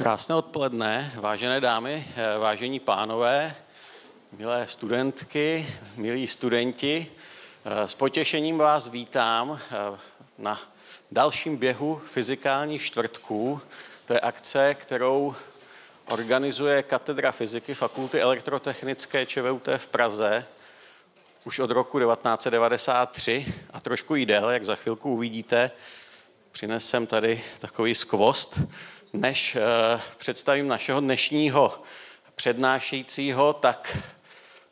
Krásné odpoledne, vážené dámy, vážení pánové, milé studentky, milí studenti. S potěšením vás vítám na dalším běhu fyzikálních čtvrtků. To je akce, kterou organizuje Katedra fyziky Fakulty elektrotechnické ČVUT v Praze už od roku 1993 a trošku jí déle, jak za chvilku uvidíte. Přinesem tady takový skvost. Než uh, představím našeho dnešního přednášejícího, tak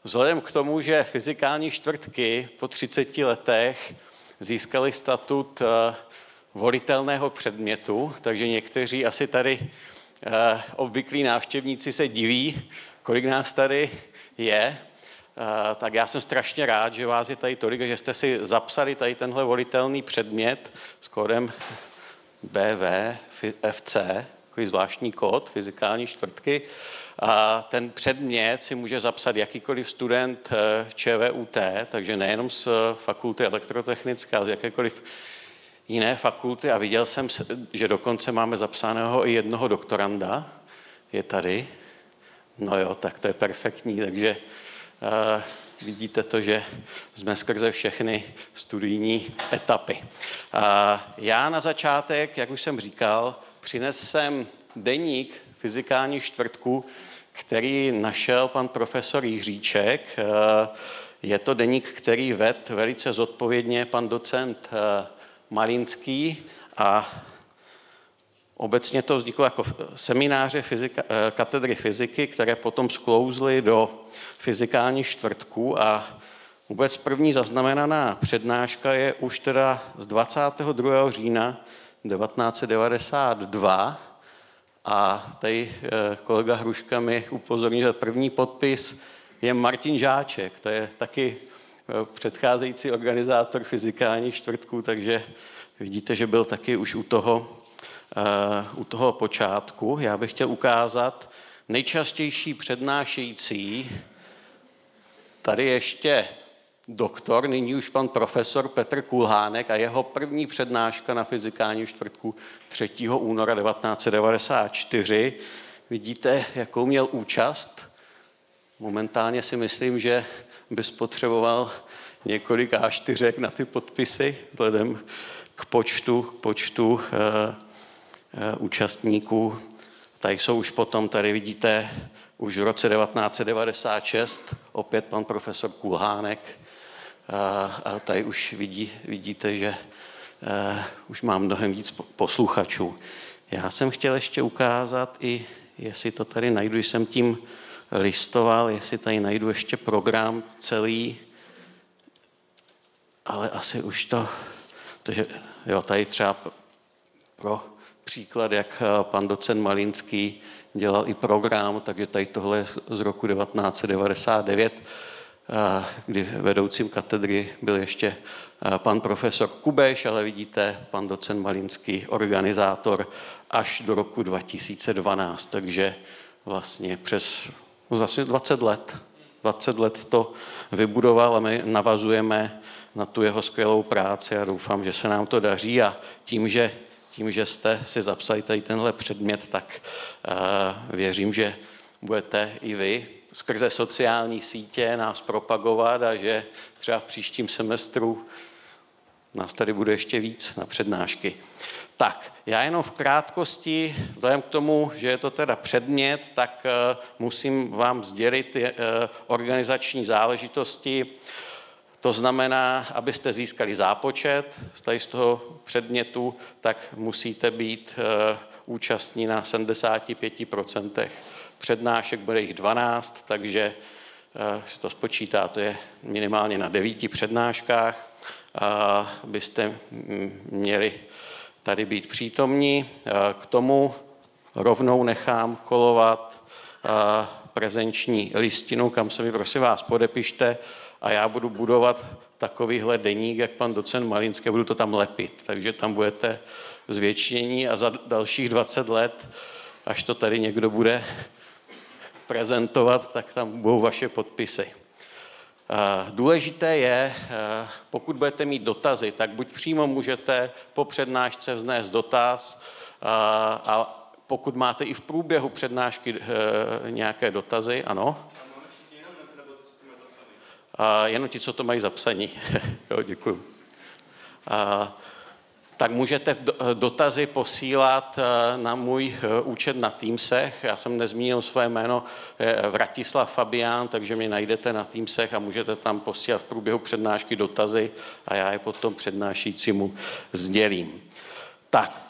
vzhledem k tomu, že fyzikální čtvrtky po 30 letech získali statut uh, volitelného předmětu, takže někteří asi tady uh, obvyklí návštěvníci se diví, kolik nás tady je, tak já jsem strašně rád, že vás je tady tolik, že jste si zapsali tady tenhle volitelný předmět s kódem BVFC, takový zvláštní kód fyzikální čtvrtky. A ten předmět si může zapsat jakýkoliv student eh, ČVUT, takže nejenom z fakulty elektrotechnické, ale z jakékoliv jiné fakulty. A viděl jsem, že dokonce máme zapsaného i jednoho doktoranda. Je tady. No jo, tak to je perfektní, takže uh, vidíte to, že jsme skrze všechny studijní etapy. Já na začátek, jak už jsem říkal, přinesem deník fyzikální čtvrtku, který našel pan profesor Jiříček. Je to deník, který ved velice zodpovědně pan docent Malinský a Obecně to vzniklo jako semináře fyzika, eh, katedry fyziky, které potom sklouzly do fyzikální čtvrtku a vůbec první zaznamenaná přednáška je už teda z 22. října 1992 a tady eh, kolega Hruška mi upozorní, že první podpis je Martin Žáček, to je taky eh, předcházející organizátor fyzikálních čtvrtků, takže vidíte, že byl taky už u toho u toho počátku. Já bych chtěl ukázat nejčastější přednášející. Tady ještě doktor, nyní už pan profesor Petr Kulhánek a jeho první přednáška na fyzikální čtvrtku 3. února 1994. Vidíte, jakou měl účast? Momentálně si myslím, že by spotřeboval několik A4 na ty podpisy, vzhledem k počtu, k počtu eh, Eh, účastníků. Tady jsou už potom, tady vidíte, už v roce 1996 opět pan profesor Kulhánek a, a tady už vidí, vidíte, že uh, už mám mnohem víc posluchačů. Já jsem chtěl ještě ukázat i, jestli to tady najdu, jsem tím listoval, jestli tady najdu ještě program celý, ale asi už to, takže jo, tady třeba pro příklad, jak eh, pan docent Malinský dělal i program, takže tady tohle z roku 1999, eh, kdy vedoucím katedry byl ještě eh, pan profesor Kubeš, ale vidíte, pan docent Malinský, organizátor až do roku 2012, takže vlastně přes vlastně 20 let, 20 let to vybudoval a my navazujeme na tu jeho skvělou práci a doufám, že se nám to daří. A tím, že tím, že jste si zapsali tady tenhle předmět, tak uh, věřím, že budete i vy skrze sociální sítě nás propagovat a že třeba v příštím semestru nás tady bude ještě víc na přednášky. Tak, já jenom v krátkosti, vzhledem k tomu, že je to teda předmět, tak uh, musím vám sdělit uh, organizační záležitosti. To znamená, abyste získali zápočet z toho předmětu, tak musíte být eh, účastní na 75% přednášek, bude jich 12, takže eh, se to spočítá, to je minimálně na devíti přednáškách, byste měli tady být přítomní. Eh, k tomu rovnou nechám kolovat prezenční listinu, kam se mi prosím vás podepište, a já budu budovat takovýhle deník, jak pan docent Malinský, budu to tam lepit. Takže tam budete zvětšení a za dalších 20 let, až to tady někdo bude prezentovat, tak tam budou vaše podpisy. Důležité je, pokud budete mít dotazy, tak buď přímo můžete po přednášce vznést dotaz a pokud máte i v průběhu přednášky nějaké dotazy, ano? A jenom ti, co to mají zapsaní. jo, děkuji. A, tak můžete dotazy posílat na můj účet na Teamsech. Já jsem nezmínil své jméno Vratislav Fabián, takže mě najdete na Teamsech a můžete tam posílat v průběhu přednášky dotazy a já je potom přednášícímu sdělím. Tak,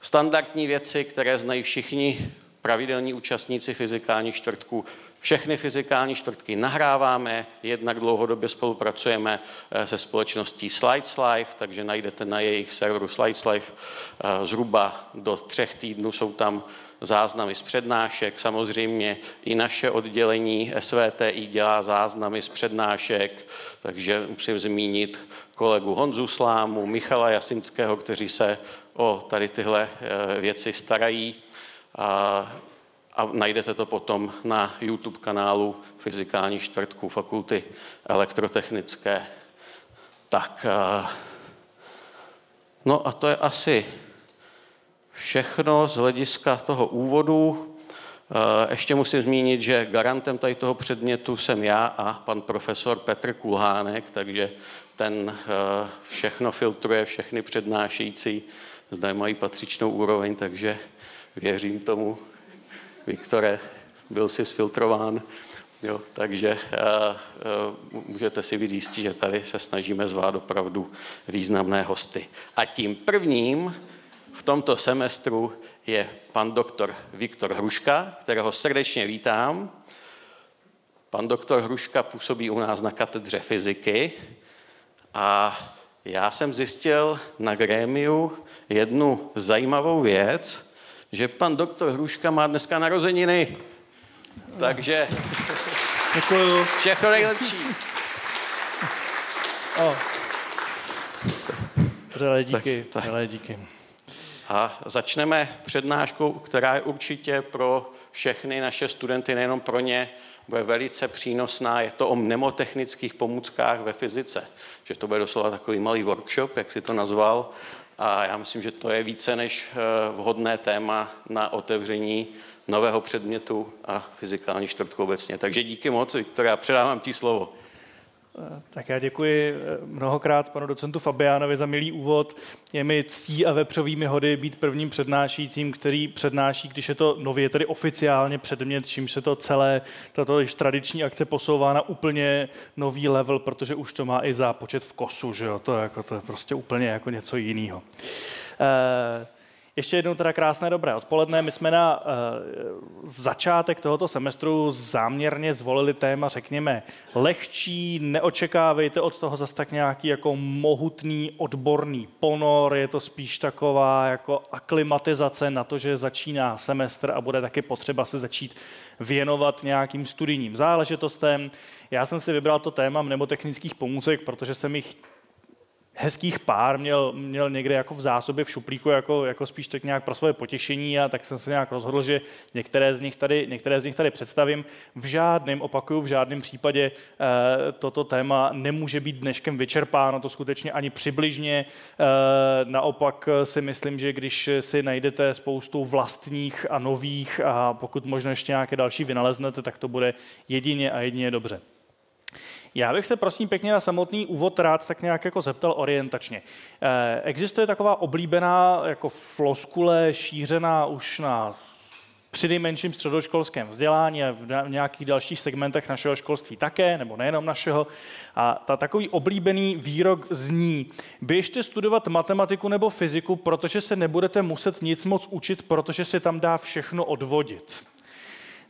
standardní věci, které znají všichni pravidelní účastníci fyzikální čtvrtku. Všechny fyzikální čtvrtky nahráváme, jednak dlouhodobě spolupracujeme eh, se společností Slides Live, takže najdete na jejich serveru Slides Live eh, zhruba do třech týdnů jsou tam záznamy z přednášek. Samozřejmě i naše oddělení SVTI dělá záznamy z přednášek, takže musím zmínit kolegu Honzu Slámu, Michala Jasinského, kteří se o tady tyhle eh, věci starají a, a najdete to potom na YouTube kanálu Fyzikální čtvrtku Fakulty elektrotechnické. Tak, no a to je asi všechno z hlediska toho úvodu. Ještě musím zmínit, že garantem tady toho předmětu jsem já a pan profesor Petr Kulhánek, takže ten všechno filtruje, všechny přednášející, zde mají patřičnou úroveň, takže věřím tomu, Viktore, byl si sfiltrován. Jo, takže uh, můžete si být jistí, že tady se snažíme zvát opravdu významné hosty. A tím prvním v tomto semestru je pan doktor Viktor Hruška, kterého srdečně vítám. Pan doktor Hruška působí u nás na katedře fyziky a já jsem zjistil na grémiu jednu zajímavou věc, že pan doktor Hruška má dneska narozeniny. Takže Děkuju. všechno nejlepší. O. Vřele díky, tak, tak. Vřele díky. A začneme přednáškou, která je určitě pro všechny naše studenty, nejenom pro ně, bude velice přínosná. Je to o mnemotechnických pomůckách ve fyzice. Že to bude doslova takový malý workshop, jak si to nazval. A já myslím, že to je více než eh, vhodné téma na otevření nového předmětu a fyzikální čtvrtku obecně. Takže díky moc, Viktoria, předávám ti slovo. Tak já děkuji eh, mnohokrát panu docentu Fabiánovi za milý úvod. Je mi ctí a vepřovými hody být prvním přednášícím, který přednáší, když je to nově tedy oficiálně předmět, čím se to celé, tato již tradiční akce posouvá na úplně nový level, protože už to má i zápočet v kosu, že jo? To, jako, to je prostě úplně jako něco jiného. Eh, ještě jednou teda krásné dobré odpoledne. My jsme na uh, začátek tohoto semestru záměrně zvolili téma, řekněme, lehčí, neočekávejte od toho zase tak nějaký jako mohutný odborný ponor, je to spíš taková jako aklimatizace na to, že začíná semestr a bude taky potřeba se začít věnovat nějakým studijním záležitostem. Já jsem si vybral to téma mnemotechnických pomůcek, protože jsem jich hezkých pár měl, měl někde jako v zásobě v šuplíku, jako, jako spíš tak nějak pro svoje potěšení a tak jsem se nějak rozhodl, že některé z nich tady, některé z nich tady představím. V žádném, opakuju, v žádném případě e, toto téma nemůže být dneškem vyčerpáno, to skutečně ani přibližně. E, naopak si myslím, že když si najdete spoustu vlastních a nových a pokud možno ještě nějaké další vynaleznete, tak to bude jedině a jedině dobře. Já bych se prosím pěkně na samotný úvod rád tak nějak jako zeptal orientačně. Eh, existuje taková oblíbená jako floskule šířená už na přinejmenším středoškolském vzdělání a v nějakých dalších segmentech našeho školství také, nebo nejenom našeho. A ta takový oblíbený výrok zní, běžte studovat matematiku nebo fyziku, protože se nebudete muset nic moc učit, protože si tam dá všechno odvodit.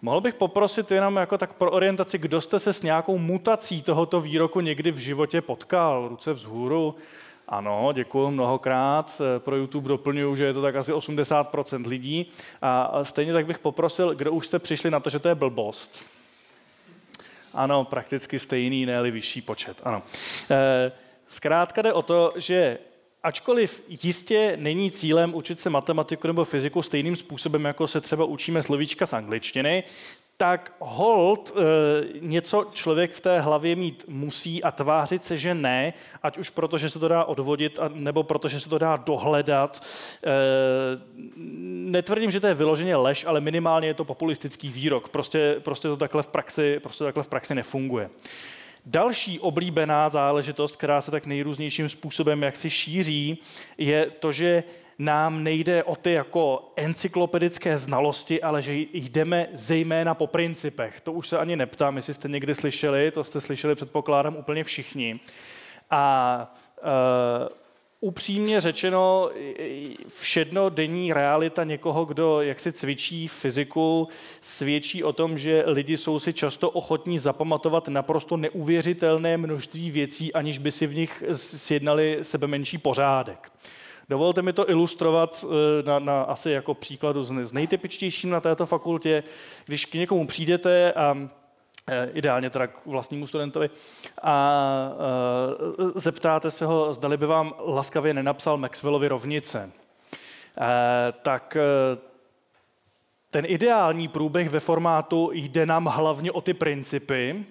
Mohl bych poprosit jenom jako tak pro orientaci, kdo jste se s nějakou mutací tohoto výroku někdy v životě potkal? Ruce vzhůru. Ano, děkuji mnohokrát. Pro YouTube doplňuji, že je to tak asi 80% lidí. A stejně tak bych poprosil, kdo už jste přišli na to, že to je blbost. Ano, prakticky stejný, ne vyšší počet. Ano. Eh, zkrátka jde o to, že Ačkoliv jistě není cílem učit se matematiku nebo fyziku stejným způsobem, jako se třeba učíme slovíčka z angličtiny, tak hold e, něco člověk v té hlavě mít musí a tvářit se, že ne, ať už proto, že se to dá odvodit, a, nebo proto, že se to dá dohledat. E, netvrdím, že to je vyloženě lež, ale minimálně je to populistický výrok. Prostě, prostě, to, takhle v praxi, prostě takhle v praxi nefunguje. Další oblíbená záležitost, která se tak nejrůznějším způsobem jak si šíří, je to, že nám nejde o ty jako encyklopedické znalosti, ale že jdeme zejména po principech. To už se ani neptám, jestli jste někdy slyšeli, to jste slyšeli předpokládám úplně všichni. A uh, upřímně řečeno, všednodenní realita někoho, kdo jak si cvičí fyziku, svědčí o tom, že lidi jsou si často ochotní zapamatovat naprosto neuvěřitelné množství věcí, aniž by si v nich sjednali sebe menší pořádek. Dovolte mi to ilustrovat eh, na, na asi jako příkladu z nejtypičtějším na této fakultě. Když k někomu přijdete a ideálně teda k vlastnímu studentovi, a eh, zeptáte se ho, zdali by vám laskavě nenapsal Maxwellovy rovnice. Tak ten ideální průběh ve formátu jde nám hlavně o ty principy,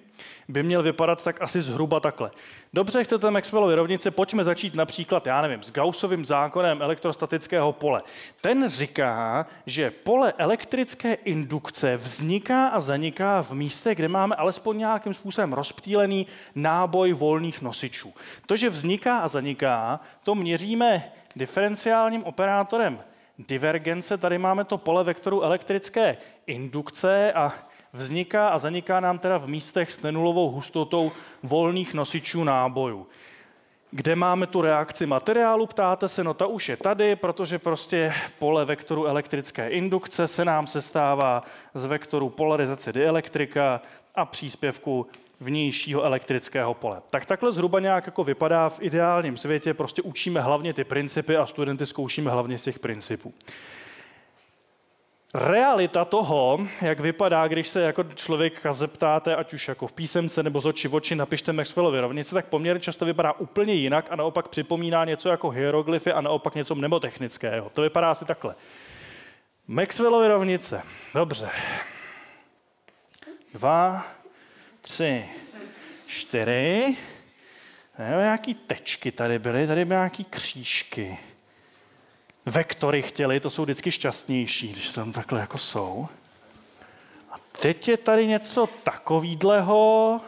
by měl vypadat tak asi zhruba takhle. Dobře, chcete Maxwellovy rovnice, pojďme začít například, já nevím, s Gaussovým zákonem elektrostatického pole. Ten říká, že pole elektrické indukce vzniká a zaniká v místech, kde máme alespoň nějakým způsobem rozptýlený náboj volných nosičů. To, že vzniká a zaniká, to měříme diferenciálním operátorem divergence. Tady máme to pole vektoru elektrické indukce a vzniká a zaniká nám teda v místech s nenulovou hustotou volných nosičů nábojů. Kde máme tu reakci materiálu, ptáte se, no ta už je tady, protože prostě pole vektoru elektrické indukce se nám sestává z vektoru polarizace dielektrika a příspěvku vnějšího elektrického pole. Tak takhle zhruba nějak jako vypadá v ideálním světě, prostě učíme hlavně ty principy a studenty zkoušíme hlavně z těch principů. Realita toho, jak vypadá, když se jako člověka zeptáte, ať už jako v písemce nebo z oči v oči napište Maxwellovy rovnice, tak poměrně často vypadá úplně jinak a naopak připomíná něco jako hieroglyfy a naopak něco mnemotechnického. To vypadá asi takhle. Maxwellovy rovnice. Dobře. Dva, tři, čtyři. Nějaký tečky tady byly, tady byly nějaký křížky vektory chtěli, to jsou vždycky šťastnější, když tam takhle jako jsou. A teď je tady něco takovýdleho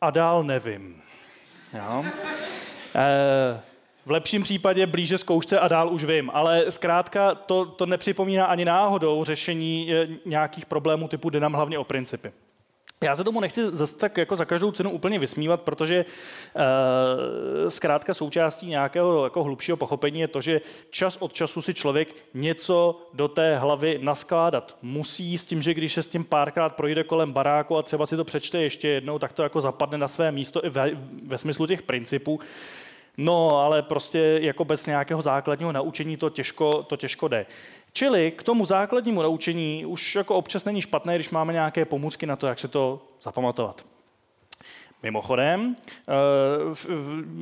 a dál nevím. Jo? E, v lepším případě blíže zkoušce a dál už vím, ale zkrátka to, to nepřipomíná ani náhodou řešení eh, nějakých problémů typu jde nám hlavně o principy. Já se tomu nechci zase tak jako za každou cenu úplně vysmívat, protože uh, zkrátka součástí nějakého jako hlubšího pochopení je to, že čas od času si člověk něco do té hlavy naskládat musí s tím, že když se s tím párkrát projde kolem baráku a třeba si to přečte ještě jednou, tak to jako zapadne na své místo i ve, ve smyslu těch principů. No, ale prostě jako bez nějakého základního naučení to těžko, to těžko jde. Čili k tomu základnímu naučení už jako občas není špatné, když máme nějaké pomůcky na to, jak se to zapamatovat. Mimochodem, eh,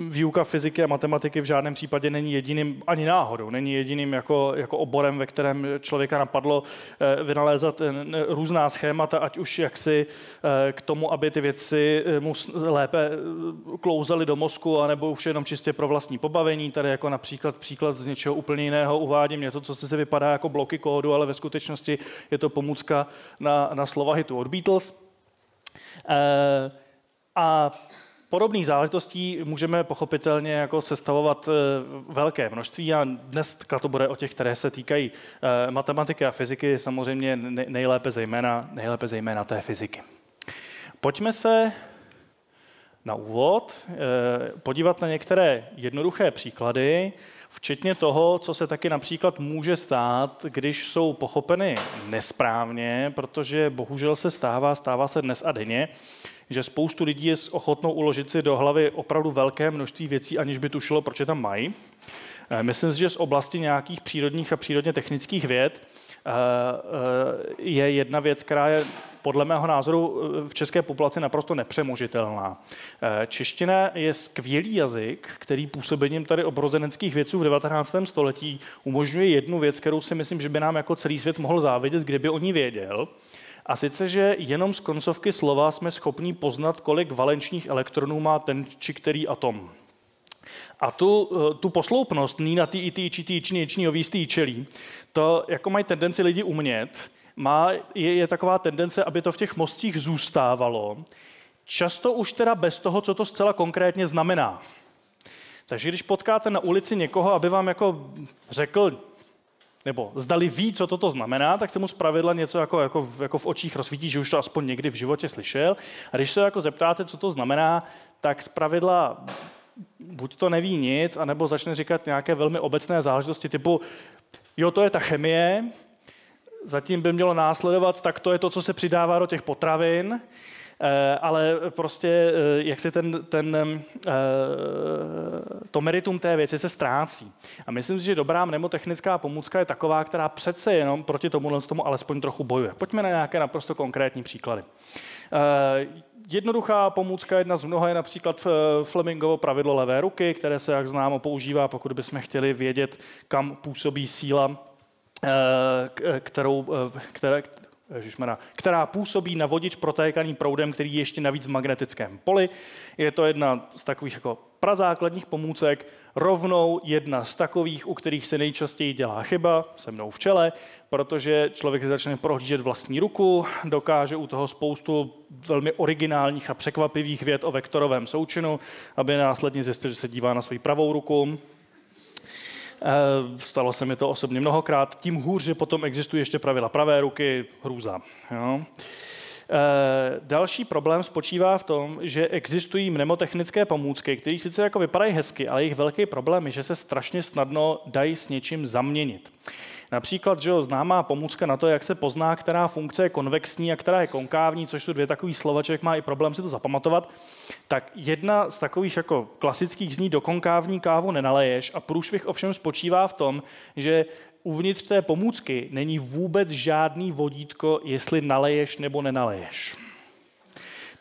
výuka fyziky a matematiky v žádném případě není jediným, ani náhodou, není jediným jako, jako oborem, ve kterém člověka napadlo eh, vynalézat eh, různá schémata, ať už jaksi k tomu, aby ty věci mu lépe klouzaly do mozku, anebo už jenom čistě pro vlastní pobavení. Tady jako například příklad z něčeho úplně jiného uvádím něco, co se vypadá jako bloky kódu, ale ve skutečnosti je to pomůcka na, na slova hitu od Beatles. A podobných záležitostí můžeme pochopitelně jako sestavovat eh, velké množství a dnes to bude o těch, které se týkají eh, matematiky a fyziky, samozřejmě nejlépe zejména, nejlépe zejména té fyziky. Pojďme se na úvod eh, podívat na některé jednoduché příklady, včetně toho, co se taky například může stát, když jsou pochopeny nesprávně, protože bohužel se stává, stává se dnes a denně, že spoustu lidí je ochotnou uložit si do hlavy opravdu velké množství věcí, aniž by tušilo, proč je tam mají. Eh, myslím si, že z oblasti nějakých přírodních a přírodně technických věd eh, eh, je jedna věc, která je podle mého názoru v české populaci naprosto nepřemožitelná. Čeština je skvělý jazyk, který působením tady obrozeneckých věců v 19. století umožňuje jednu věc, kterou si myslím, že by nám jako celý svět mohl závidět, kdyby o ní věděl. A sice, že jenom z koncovky slova jsme schopni poznat, kolik valenčních elektronů má ten či který atom. A tu, eh, tu posloupnost, ní na ty i ty, či ty, či či ový, čelí, to jako mají tendenci lidi umět, má, je, je taková tendence, aby to v těch mostcích zůstávalo, často už teda bez toho, co to zcela konkrétně znamená. Takže když potkáte na ulici někoho, aby vám jako řekl, nebo zdali ví, co toto znamená, tak se mu zpravidla něco jako, jako, jako v očích rozsvítí, že už to aspoň někdy v životě slyšel. A když se jako zeptáte, co to znamená, tak zpravidla buď to neví nic, anebo začne říkat nějaké velmi obecné záležitosti typu, jo, to je ta chemie, zatím by mělo následovat, tak to je to, co se přidává do těch potravin, ale prostě eh, jak si ten, ten, eh, to meritum té věci se ztrácí. A myslím si, že dobrá mnemotechnická pomůcka je taková, která přece jenom proti tomu tomu alespoň trochu bojuje. Pojďme na nějaké naprosto konkrétní příklady. Jednoduchá pomůcka, jedna z mnoha je například Flemingovo pravidlo levé ruky, které se, jak známo, používá, pokud bychom chtěli vědět, kam působí síla Eh, kterou, eh, které, Ježišmana, která působí na vodič protékaný proudem, který je ještě navíc v magnetickém poli. Je to jedna z takových jako prazákladních pomůcek, rovnou jedna z takových, u kterých se nejčastěji dělá chyba, se mnou v čele, protože člověk začne prohlížet vlastní ruku, dokáže u toho spoustu velmi originálních a překvapivých věd o vektorovém součinu, aby následně zjistil, že se dívá na svou pravou ruku, stalo se mi to osobně mnohokrát. Tím hůř, že potom existují ještě pravidla pravé ruky, hrůza. Jo? Eh, další problém spočívá v tom, že existují mnemotechnické pomůcky, které sice jako vypadají hezky, ale jejich velký problém je, že se strašně snadno dají s něčím zaměnit. Například, že jo, známá pomůcka na to, jak se pozná, která funkce je konvexní a která je konkávní, což jsou dvě takové slova, člověk má i problém si to zapamatovat, tak jedna z takových jako klasických zní do konkávní kávu nenaleješ a průšvih ovšem spočívá v tom, že uvnitř té pomůcky není vůbec žádný vodítko, jestli naleješ nebo nenaleješ.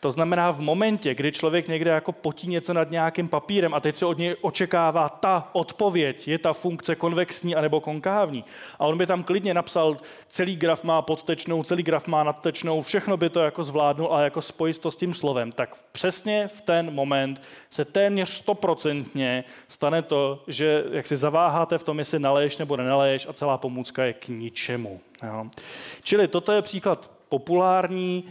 To znamená, v momentě, kdy člověk někde jako potí něco nad nějakým papírem a teď se od něj očekává ta odpověď, je ta funkce konvexní anebo konkávní. A on by tam klidně napsal, celý graf má podtečnou, celý graf má nadtečnou, všechno by to jako zvládnul a jako spojit to s tím slovem. Tak přesně v ten moment se téměř stoprocentně stane to, že jak si zaváháte v tom, jestli naleješ nebo nenaleješ a celá pomůcka je k ničemu. Jo. Čili toto je příklad populární,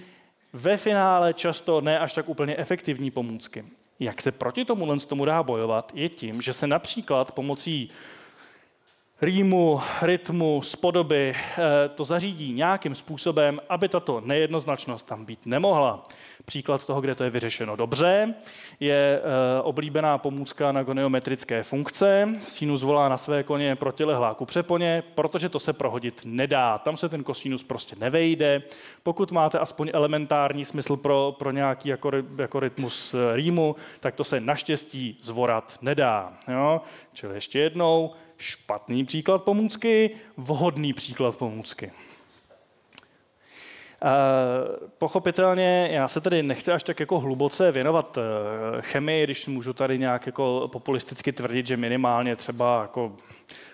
ve finále často ne až tak úplně efektivní pomůcky. Jak se proti tomu tomu dá bojovat, je tím, že se například pomocí rýmu, rytmu, spodoby eh, to zařídí nějakým způsobem, aby tato nejednoznačnost tam být nemohla. Příklad toho, kde to je vyřešeno dobře, je eh, oblíbená pomůcka na goniometrické funkce. Sinus volá na své koně protilehlá ku přeponě, protože to se prohodit nedá. Tam se ten kosinus prostě nevejde. Pokud máte aspoň elementární smysl pro, pro nějaký jako, jako rytmus eh, rýmu, tak to se naštěstí zvorat nedá. Jo? Čili ještě jednou, špatný příklad pomůcky, vhodný příklad pomůcky. Pochopitelně já se tady nechci až tak jako hluboce věnovat eh, chemii, když můžu tady nějak jako populisticky tvrdit, že minimálně třeba jako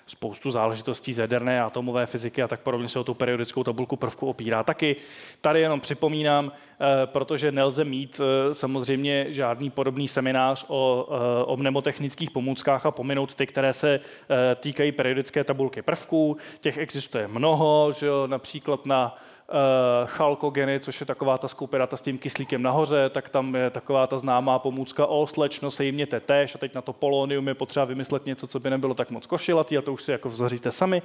spoustu záležitostí z jaderné atomové fyziky a tak podobně se o tu periodickou tabulku prvku opírá. Taky tady jenom připomínám, eh, protože nelze mít eh, samozřejmě žádný podobný seminář o, o mnemotechnických pomůckách a pominout ty, které se týkají periodické tabulky prvků. Těch existuje mnoho, že jo, například na chalkogeny, což je taková ta skupina ta s tím kyslíkem nahoře, tak tam je taková ta známá pomůcka o slečno, sejměte též a teď na to polonium je potřeba vymyslet něco, co by nebylo tak moc košilatý a to už si jako vzhoříte sami.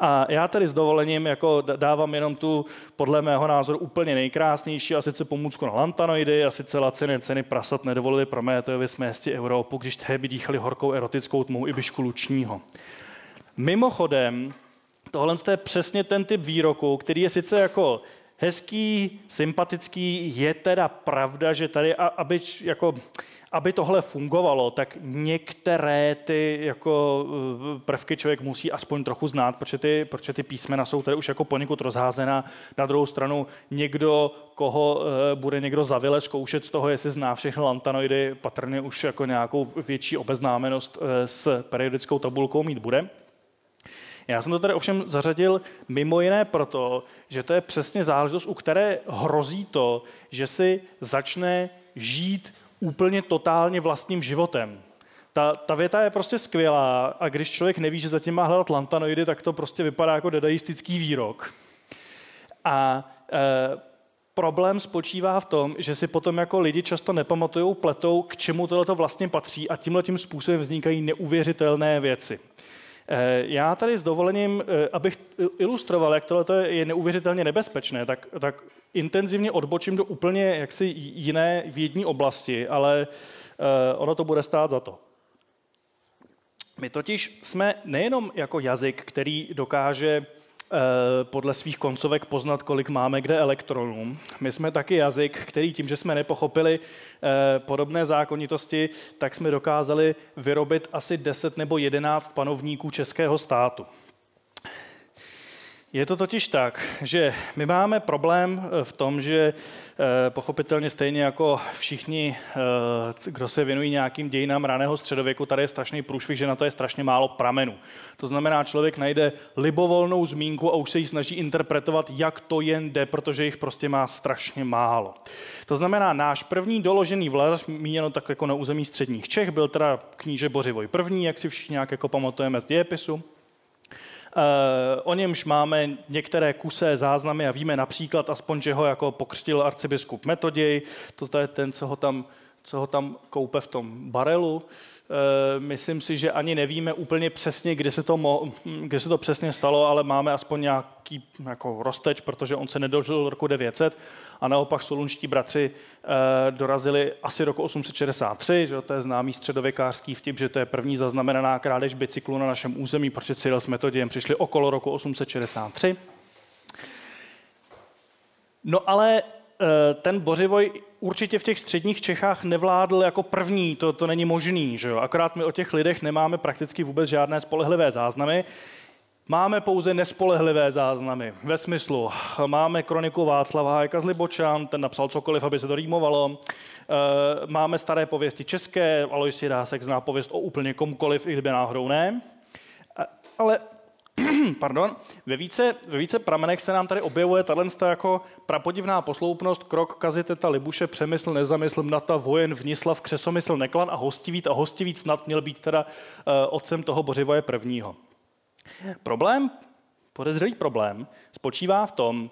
A já tady s dovolením jako dávám jenom tu, podle mého názoru, úplně nejkrásnější a sice pomůcku na lantanoidy a sice laciné ceny prasat nedovolili Prometeovi smésti Evropu, když tehdy dýchali horkou erotickou tmou i byšku lučního. Mimochodem, Tohle je přesně ten typ výroku, který je sice jako hezký, sympatický, je teda pravda, že tady, aby, jako, aby tohle fungovalo, tak některé ty jako eh, prvky člověk musí aspoň trochu znát, protože ty, protože ty písmena jsou tady už jako poněkud rozházená. Na druhou stranu někdo, koho eh, bude někdo zavile zkoušet z toho, jestli zná všechny lantanoidy, patrně už jako nějakou větší obeznámenost eh, s periodickou tabulkou mít bude. Já jsem to tady ovšem zařadil mimo jiné proto, že to je přesně záležitost, u které hrozí to, že si začne žít úplně totálně vlastním životem. Ta, ta věta je prostě skvělá a když člověk neví, že zatím má hledat lantanoidy, tak to prostě vypadá jako dadaistický výrok. A e, problém spočívá v tom, že si potom jako lidi často nepamatují pletou, k čemu tohle vlastně patří a tímhle tím způsobem vznikají neuvěřitelné věci. E, já tady s dovolením, e, abych ilustroval, jak tohle je neuvěřitelně nebezpečné, tak, tak intenzivně odbočím do úplně jaksi jiné vědní oblasti, ale ono to bude stát za to. My totiž jsme nejenom jako jazyk, který dokáže eh, podle svých koncovek poznat, kolik máme kde elektronů. My jsme taky jazyk, který tím, že jsme nepochopili eh, podobné zákonitosti, tak jsme dokázali vyrobit asi 10 nebo 11 panovníků českého státu. Je to totiž tak, že my máme problém eh, v tom, že eh, pochopitelně stejně jako všichni, eh, kdo se věnují nějakým dějinám raného středověku, tady je strašný průšvih, že na to je strašně málo pramenů. To znamená, člověk najde libovolnou zmínku a už se ji snaží interpretovat, jak to jen jde, protože jich prostě má strašně málo. To znamená, náš první doložený vladař, míněno tak jako na území středních Čech, byl teda kníže Bořivoj první, jak si všichni nějak jako pamatujeme z dějepisu. Eh, o němž máme některé kusé záznamy a víme například aspoň, že ho jako pokřtil arcibiskup Metoděj, to je ten, co ho tam, co ho tam koupe v tom barelu. Eh, myslím si, že ani nevíme úplně přesně, kde se to, mo- kde se to přesně stalo, ale máme aspoň nějaký jako rozteč, protože on se nedožil roku 900 a naopak solunští bratři eh, dorazili asi roku 863, že to je známý středověkářský vtip, že to je první zaznamenaná krádež bicyklu na našem území, protože Cyril s Metodějem přišli okolo roku 863. No ale Eh, ten Bořivoj určitě v těch středních Čechách nevládl jako první, to, to není možný. Že jo? Akorát my o těch lidech nemáme prakticky vůbec žádné spolehlivé záznamy. Máme pouze nespolehlivé záznamy. Ve smyslu, máme kroniku Václava Hájka z Libočan, ten napsal cokoliv, aby se to rýmovalo. Eh, máme staré pověsti české, Alois Jirásek zná pověst o úplně komukoliv, i kdyby náhodou ne. Eh, ale pardon, ve více, ve více pramenech se nám tady objevuje tato jako prapodivná posloupnost, krok, kaziteta, libuše, přemysl, nezamysl, mnata, vojen, vnislav, křesomysl, neklan a hostivíc a hostivíc snad měl být teda uh, otcem toho Bořivoje prvního. Problém, podezřelý problém, spočívá v tom,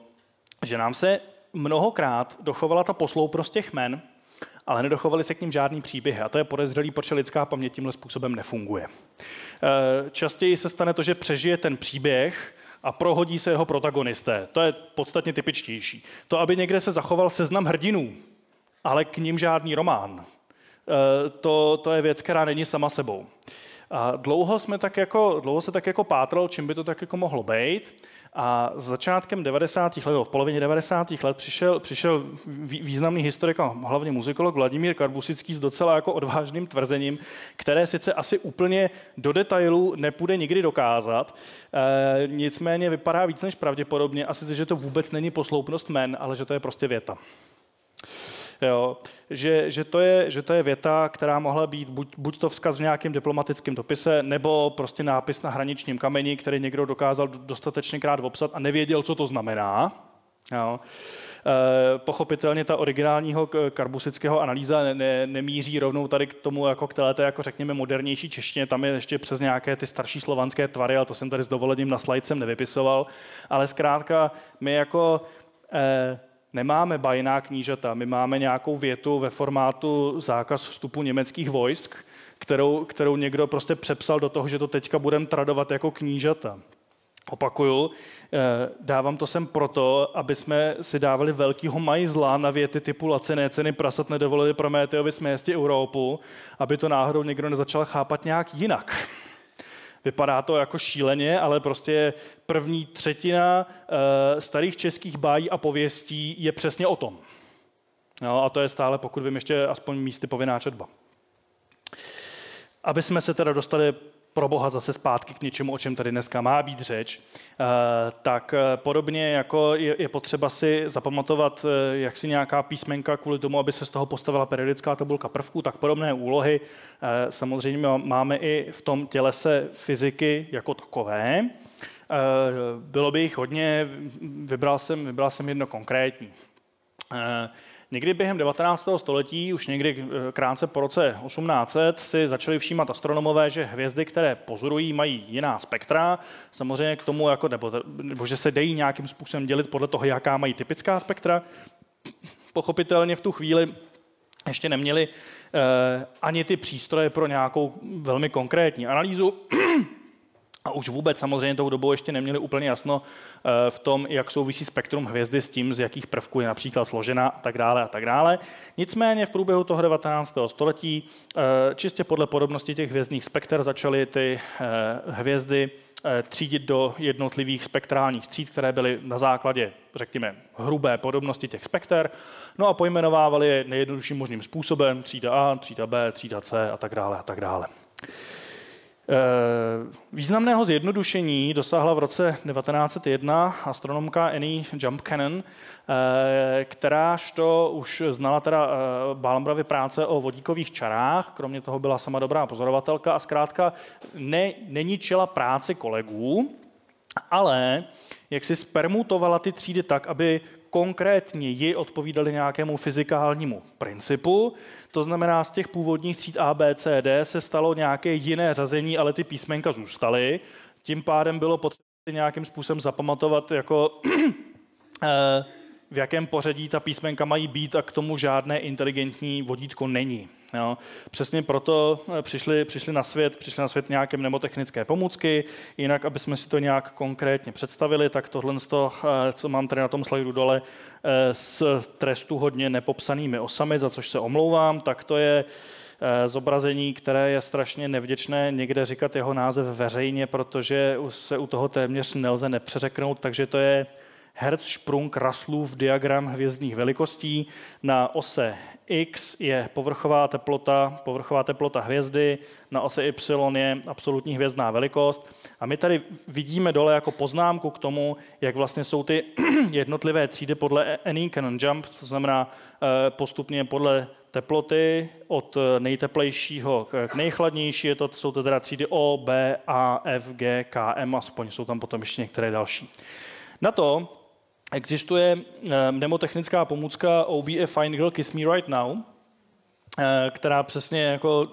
že nám se mnohokrát dochovala ta posloupnost těch men, ale nedochovaly se k ním žádný příběhy. A to je podezřelý, protože lidská paměť tímhle způsobem nefunguje. Eh, častěji se stane to, že přežije ten příběh, a prohodí se jeho protagonisté. To je podstatně typičtější. To, aby někde se zachoval seznam hrdinů, ale k ním žádný román, eh, to, to je věc, která není sama sebou. A dlouho, jsme tak jako, dlouho se tak jako pátral, čím by to tak jako mohlo být. A s začátkem 90. let, v polovině 90. let přišel, přišel významný historik a hlavně muzikolog Vladimír Karbusický s docela jako odvážným tvrzením, které sice asi úplně do detailu nepůjde nikdy dokázat, e, nicméně vypadá víc než pravděpodobně, a sice, že to vůbec není posloupnost men, ale že to je prostě věta. Jo, že, že, to je, že to je věta, která mohla být buď, buď to vzkaz v nějakém diplomatickém dopise, nebo prostě nápis na hraničním kameni, který někdo dokázal dostatečně krát obsat a nevěděl, co to znamená. Jo. E, pochopitelně ta originálního karbusického analýza ne, ne, nemíří rovnou tady k tomu, jako k této, jako řekněme, modernější češtině, tam je ještě přes nějaké ty starší slovanské tvary, ale to jsem tady s dovolením na jsem nevypisoval, ale zkrátka my jako e, nemáme bajná knížata, my máme nějakou větu ve formátu zákaz vstupu německých vojsk, kterou, kterou někdo prostě přepsal do toho, že to teďka budeme tradovat jako knížata. Opakuju, eh, dávám to sem proto, aby jsme si dávali velkýho majzla na věty typu lacené ceny prasat nedovolili Prometeovi směsti Evropu, aby to náhodou někdo nezačal chápat nějak jinak. Vypadá to jako šíleně, ale prostě první třetina uh, starých českých bájí a pověstí je přesně o tom. No, a to je stále, pokud vím, ještě aspoň místy povinná četba. Aby jsme se teda dostali pro boha zase zpátky k něčemu, o čem tady dneska má být řeč, eh, tak eh, podobně jako je, potřeba si zapamatovat, eh, jak si nějaká písmenka kvůli tomu, aby se z toho postavila periodická tabulka prvků, tak podobné úlohy samozřejmě máme i v tom tělese fyziky jako takové. Bylo by jich hodně, vybral jsem, vybral jsem jedno konkrétní. Někdy během 19. století, už někdy eh, krátce po roce 1800, si začali všímat astronomové, že hvězdy, které pozorují, mají jiná spektra. Samozřejmě k tomu, jako, nebo, nebo že se dejí nějakým způsobem dělit podle toho, jaká mají typická spektra. Pochopitelně v tu chvíli ještě neměli eh, ani ty přístroje pro nějakou velmi konkrétní analýzu. A už vůbec samozřejmě tou dobou ještě neměli úplně jasno eh, v tom, jak souvisí spektrum hvězdy s tím, z jakých prvků je například složena a tak dále a tak dále. Nicméně v průběhu toho 19. století eh, čistě podle podobnosti těch hvězdných spekter začaly ty eh, hvězdy třídit do jednotlivých spektrálních tříd, které byly na základě, řekněme, hrubé podobnosti těch spekter, no a pojmenovávali je nejjednodušším možným způsobem, třída A, třída B, třída C a tak dále a tak dále. Eh, významného zjednodušení dosáhla v roce 1901 astronomka Annie Jump Cannon, eh, kteráž to už znala teda eh, Balmbravy práce o vodíkových čarách, kromě toho byla sama dobrá pozorovatelka a zkrátka ne, neničila práci kolegů, ale jak si spermutovala ty třídy tak, aby konkrétně ji odpovídaly nějakému fyzikálnímu principu. To znamená, z těch původních tříd A, B, C, D se stalo nějaké jiné řazení, ale ty písmenka zůstaly. Tím pádem bylo potřeba nějakým způsobem zapamatovat, jako eh, v jakém pořadí ta písmenka mají být a k tomu žádné inteligentní vodítko není. Jo. Přesně proto eh, přišli, přišli, na svět, přišli na svět nějaké mnemotechnické pomůcky, jinak, aby jsme si to nějak konkrétně představili, tak tohle, eh, co mám tady na tom slajdu dole, eh, s trestu hodně nepopsanými osami, za což se omlouvám, tak to je zobrazení, které je strašně nevděčné někde říkat jeho název veřejně, protože se u toho téměř nelze nepřeřeknout, takže to je Herzsprung Raslův diagram hvězdných velikostí. Na ose X je povrchová teplota, povrchová teplota hvězdy, na ose Y je absolutní hvězdná velikost. A my tady vidíme dole jako poznámku k tomu, jak vlastně jsou ty jednotlivé třídy podle Any Cannon Jump, to znamená eh, postupně podle teploty od nejteplejšího k nejchladnější, je to, jsou to teda třídy O, B, A, F, G, K, M, aspoň jsou tam potom ještě některé další. Na to existuje eh, mnemotechnická pomůcka OBE Find Girl Kiss Me Right Now, eh, která přesně jako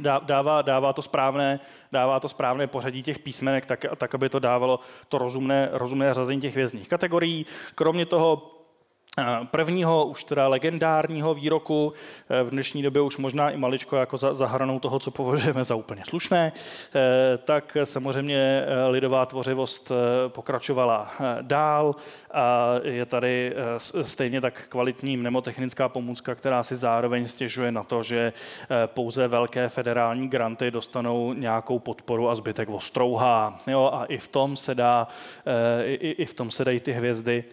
dává, dává, to správné, dává to správné pořadí těch písmenek, tak, tak aby to dávalo to rozumné, rozumné řazení těch vězných kategorií. Kromě toho prvního, už teda legendárního výroku, eh, v dnešní době už možná i maličko jako za, za hranou toho, co považujeme za úplně slušné, eh, tak samozřejmě eh, lidová tvořivost pokračovala dál a je tady stejně tak kvalitní mnemotechnická pomůcka, která si zároveň stěžuje na to, že pouze velké federální granty dostanou nějakou podporu a zbytek ostrouhá. Jo, a i v tom se dá, i, i v tom se dají ty hvězdy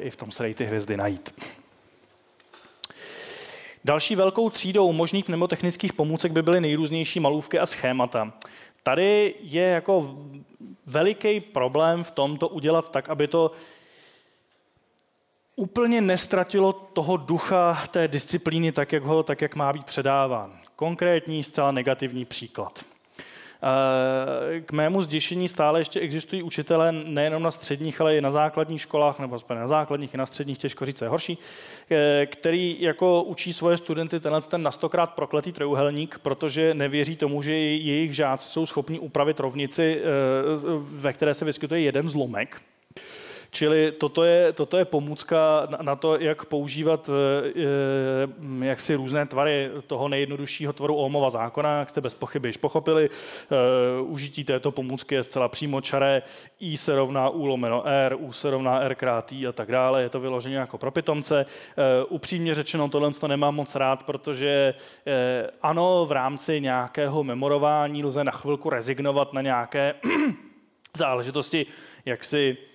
i v tom se dají ty hvězdy najít. Další velkou třídou možných mnemotechnických pomůcek by byly nejrůznější malůvky a schémata. Tady je jako veliký problém v tom to udělat tak, aby to úplně nestratilo toho ducha té disciplíny tak, jak, ho, tak, jak má být předáván. Konkrétní, zcela negativní příklad. Eh, k mému zděšení stále ještě existují učitelé nejenom na středních, ale i na základních školách, nebo na základních i na středních, těžko říct, je horší, eh, který jako učí svoje studenty tenhle ten na stokrát prokletý trojuhelník, protože nevěří tomu, že jejich žáci jsou schopni upravit rovnici, eh, ve které se vyskytuje jeden zlomek. Čili toto je, toto je pomůcka na to, jak používat eh, jak si různé tvary toho nejjednoduššího tvoru Ohmova zákona, jak jste bez pochyby již pochopili. Eh, užití této pomůcky je zcela přímo čaré. I se rovná U lomeno R, U se rovná R krát I a tak dále. Je to vyloženě jako pro pitomce. Eh, upřímně řečeno, tohle to nemám moc rád, protože ano, v rámci nějakého memorování lze na chvilku rezignovat na nějaké záležitosti, jak si Eh,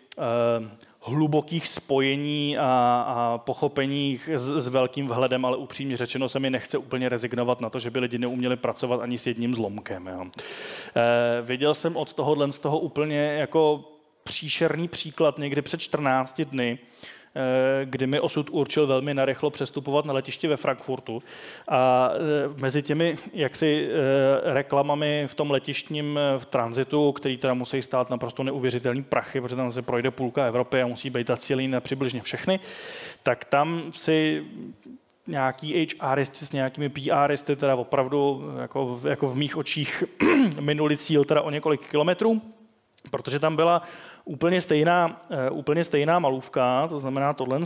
hlubokých spojení a, a pochopení s, s velkým vhledem, ale upřímně řečeno se mi nechce úplně rezignovat na to, že by lidi neuměli pracovat ani s jedním zlomkem. Jo. E, viděl jsem od tohohle z toho úplně jako příšerný příklad někdy před 14 dny, Eh, kdy mi osud určil velmi narychlo přestupovat na letiště ve Frankfurtu. A eh, mezi těmi jaksi eh, reklamami v tom letištním v tranzitu, který teda musí stát naprosto neuvěřitelný prachy, protože tam se projde půlka Evropy a musí být cílí na přibližně všechny, tak tam si nějaký HRisty s nějakými PRisty, teda opravdu jako, jako v mých očích minulý cíl teda o několik kilometrů, protože tam byla úplně stejná, eh, úplně stejná malůvka, to znamená tohle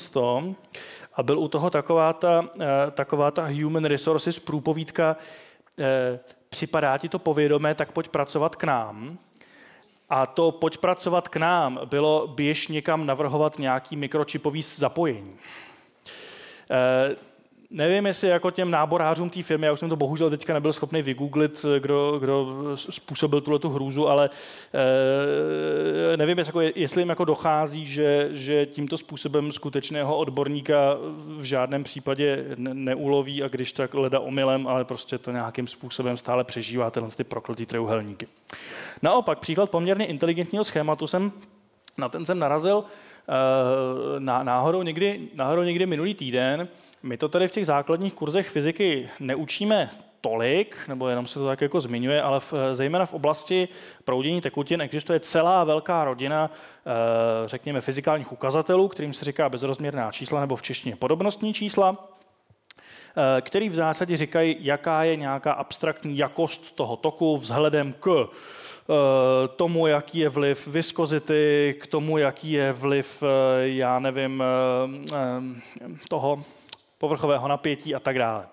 a byl u toho taková ta, eh, taková ta human resources průpovídka, eh, připadá ti to povědomé, tak pojď pracovat k nám. A to pojď pracovat k nám bylo běž někam navrhovat nějaký mikročipový zapojení nevím, jestli jako těm náborářům té firmy, já už jsem to bohužel teďka nebyl schopný vygooglit, kdo, kdo způsobil tuhle tu hrůzu, ale e, nevím, jestli, jako, jestli jim jako dochází, že, že tímto způsobem skutečného odborníka v žádném případě ne, neuloví a když tak leda omylem, ale prostě to nějakým způsobem stále přežívá tyhle ty prokletý trojuhelníky. Naopak, příklad poměrně inteligentního schématu jsem, na ten jsem narazil Eh, náhodou někdy, náhodou někdy minulý týden. My to tady v těch základních kurzech fyziky neučíme tolik, nebo jenom se to tak jako zmiňuje, ale v, zejména v oblasti proudění tekutin existuje celá velká rodina, eh, řekněme, fyzikálních ukazatelů, kterým se říká bezrozměrná čísla nebo v češtině podobnostní čísla, eh, který v zásadě říkají, jaká je nějaká abstraktní jakost toho toku vzhledem k Eh, tomu, jaký je vliv viskozity, k tomu, jaký je vliv, eh, já nevím, eh, toho povrchového napětí a tak dále.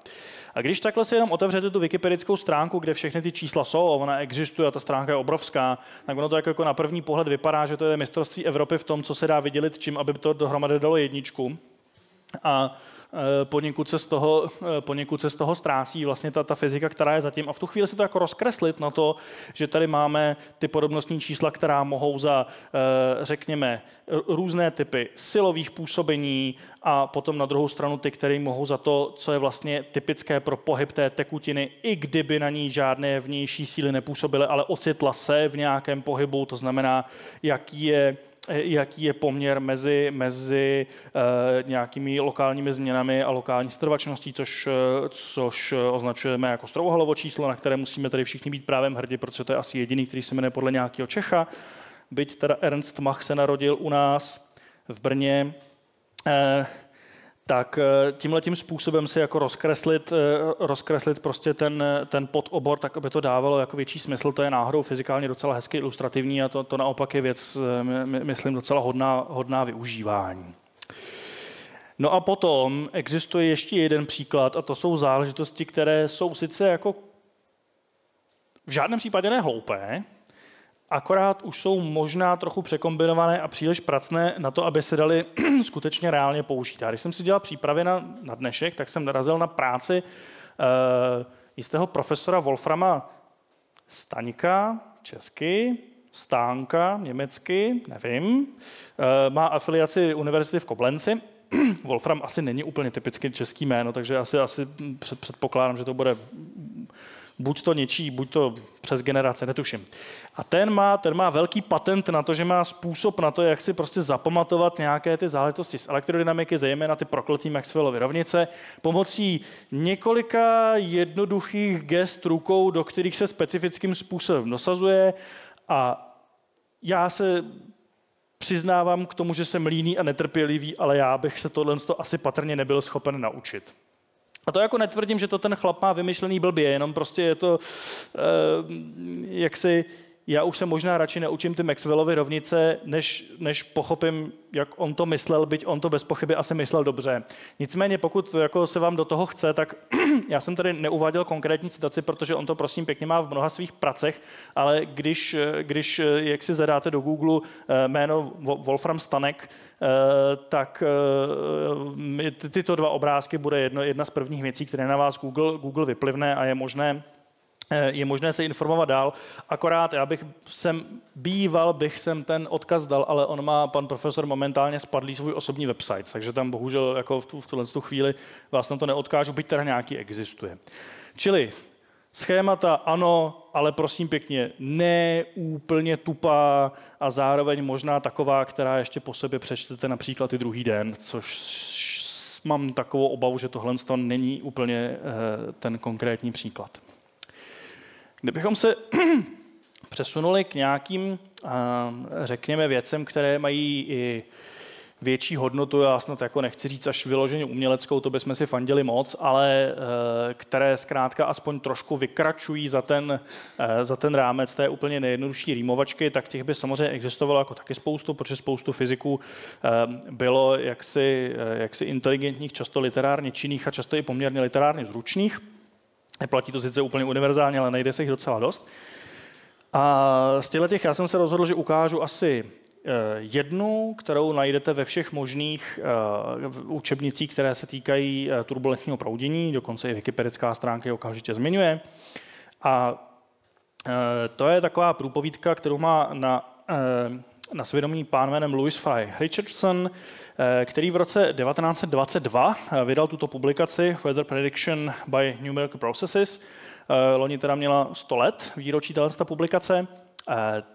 A když takhle si jenom otevřete tu wikipedickou stránku, kde všechny ty čísla jsou, ona existuje a ta stránka je obrovská, tak ono to jako, jako na první pohled vypadá, že to je mistrovství Evropy v tom, co se dá vydělit čím, aby to dohromady dalo jedničku. A Eh, poněkud se z toho, eh, poněkud se z toho ztrácí vlastně ta, ta fyzika, která je zatím. A v tu chvíli se to jako rozkreslit na to, že tady máme ty podobnostní čísla, která mohou za, eh, řekněme, různé typy silových působení a potom na druhou stranu ty, které mohou za to, co je vlastně typické pro pohyb té tekutiny, i kdyby na ní žádné vnější síly nepůsobily, ale ocitla se v nějakém pohybu, to znamená, jaký je jaký je poměr mezi, mezi uh, nějakými lokálními změnami a lokální strvačností, což, uh, což označujeme jako Strouhalovo číslo, na které musíme tady všichni být právem hrdí, protože to je asi jediný, který se jmenuje podle nějakého Čecha. Byť teda Ernst Mach se narodil u nás v Brně. Tak eh, tímhle tím způsobem si jako rozkreslit, eh, rozkreslit prostě ten, ten podobor, tak aby to dávalo jako větší smysl, to je náhodou fyzikálně docela hezky ilustrativní a to, to naopak je věc, eh, myslím, docela hodná, hodná využívání. No a potom existuje ještě jeden příklad a to jsou záležitosti, které jsou sice jako v žádném případě nehloupé, akorát už jsou možná trochu překombinované a příliš pracné na to, aby se dali skutečně reálně použít. A když jsem si dělal přípravy na, na dnešek, tak jsem narazil na práci uh, jistého profesora Wolframa Staňka, česky, Stánka, německy, nevím. Uh, má afiliaci univerzity v Koblenci. Wolfram asi není úplně typicky český jméno, takže asi, asi předpokládám, že to bude buď to něčí, buď to přes generace, netuším. A ten má, ten má velký patent na to, že má způsob na to, jak si prostě zapamatovat nějaké ty záležitosti z elektrodynamiky, zejména ty prokletý Maxwellovy rovnice, pomocí několika jednoduchých gest rukou, do kterých se specifickým způsobem dosazuje a já se přiznávám k tomu, že jsem líný a netrpělivý, ale já bych se tohle asi patrně nebyl schopen naučit. A to jako netvrdím, že to ten chlap má vymyšlený blbě, jenom prostě je to, eh, jak si já už se možná radši naučím ty Maxwellovy rovnice, než, než pochopím, jak on to myslel, byť on to bez pochyby asi myslel dobře. Nicméně, pokud jako se vám do toho chce, tak já jsem tady neuváděl konkrétní citaci, protože on to prosím pěkně má v mnoha svých pracech, ale když, když jak si zadáte do Google eh, jméno Wolfram Stanek, eh, tak eh, tyto dva obrázky bude jedno, jedna z prvních věcí, které na vás Google, Google vyplivne a je možné je možné se informovat dál. Akorát já bych sem býval, bych sem ten odkaz dal, ale on má, pan profesor, momentálně spadlý svůj osobní website, takže tam bohužel jako v, tu, v tuhle tu chvíli vás na to neodkážu, byť teda nějaký existuje. Čili Schémata ano, ale prosím pěkně, ne úplně tupá a zároveň možná taková, která ještě po sobě přečtete například i druhý den, což mám takovou obavu, že tohle není úplně eh, ten konkrétní příklad. Kdybychom se přesunuli k nějakým, řekněme, věcem, které mají i větší hodnotu, já snad jako nechci říct až vyloženě uměleckou, to bychom si fandili moc, ale e, které zkrátka aspoň trošku vykračují za ten, e, za ten rámec té úplně nejjednodušší rýmovačky, tak těch by samozřejmě existovalo jako taky spoustu, protože spoustu fyziků bylo jaksi, jaksi inteligentních, často literárně činných a často i poměrně literárně zručných. Neplatí to sice úplně univerzálně, ale najde se jich docela dost. A z těchto těch já jsem se rozhodl, že ukážu asi eh, jednu, kterou najdete ve všech možných uh, učebnicích, které se týkají uh, turbulentního proudění, dokonce i wikipedická stránka je okamžitě zmiňuje. A to je taková průpovídka, kterou má na, na svědomí pán jménem Louis Fry Richardson, Eh, který v roce 1922 eh, vydal tuto publikaci Weather Prediction by Numerical Processes. Eh, loni teda měla 100 let výročí tato publikace.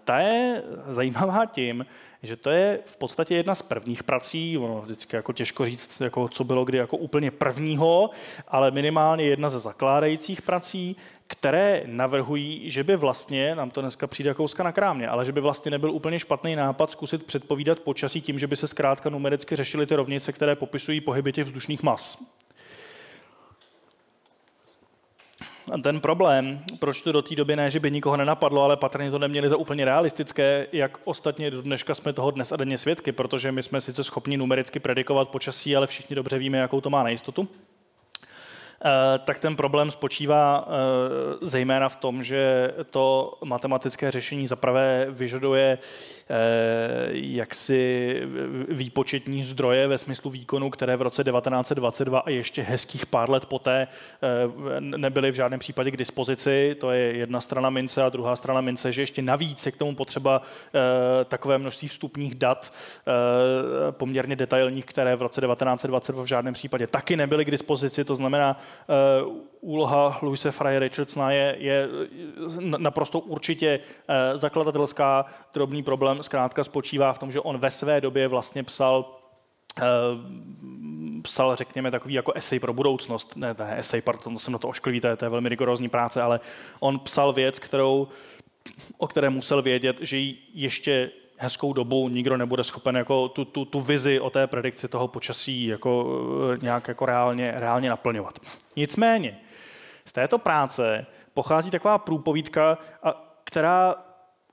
Ta je zajímavá tím, že to je v podstatě jedna z prvních prací, ono vždycky jako těžko říct, jako co bylo kdy jako úplně prvního, ale minimálně jedna ze zakládajících prací, které navrhují, že by vlastně, nám to dneska přijde jako na krámě, ale že by vlastně nebyl úplně špatný nápad zkusit předpovídat počasí tím, že by se zkrátka numericky řešily ty rovnice, které popisují pohyby těch vzdušných mas. A ten problém, proč to do té doby ne, že by nikoho nenapadlo, ale patrně to neměli za úplně realistické, jak ostatně do dneška jsme toho dnes a denně svědky, protože my jsme sice schopni numericky predikovat počasí, ale všichni dobře víme, jakou to má nejistotu. Eh, tak ten problém spočívá eh, zejména v tom, že to matematické řešení zaprvé vyžaduje eh, jaksi výpočetní zdroje ve smyslu výkonu, které v roce 1922 a ještě hezkých pár let poté nebyly v žádném případě k dispozici. To je jedna strana mince a druhá strana mince, že ještě navíc je k tomu potřeba takové množství vstupních dat poměrně detailních, které v roce 1922 v žádném případě taky nebyly k dispozici. To znamená, úloha Louise Freie Richardsona je, je naprosto určitě eh, zakladatelská. Drobný problém zkrátka spočívá v tom, že on ve své době vlastně psal eh, psal, řekněme, takový jako esej pro budoucnost. Ne, ne esej, pardon, to jsem na to ošklivý, to je, to je velmi rigorózní práce, ale on psal věc, kterou, o které musel vědět, že ji ještě hezkou dobu nikdo nebude schopen jako tu, tu, tu vizi o té predikci toho počasí jako eh, nějak jako reálně, reálně naplňovat. Nicméně, z této práce pochází taková průpovídka, která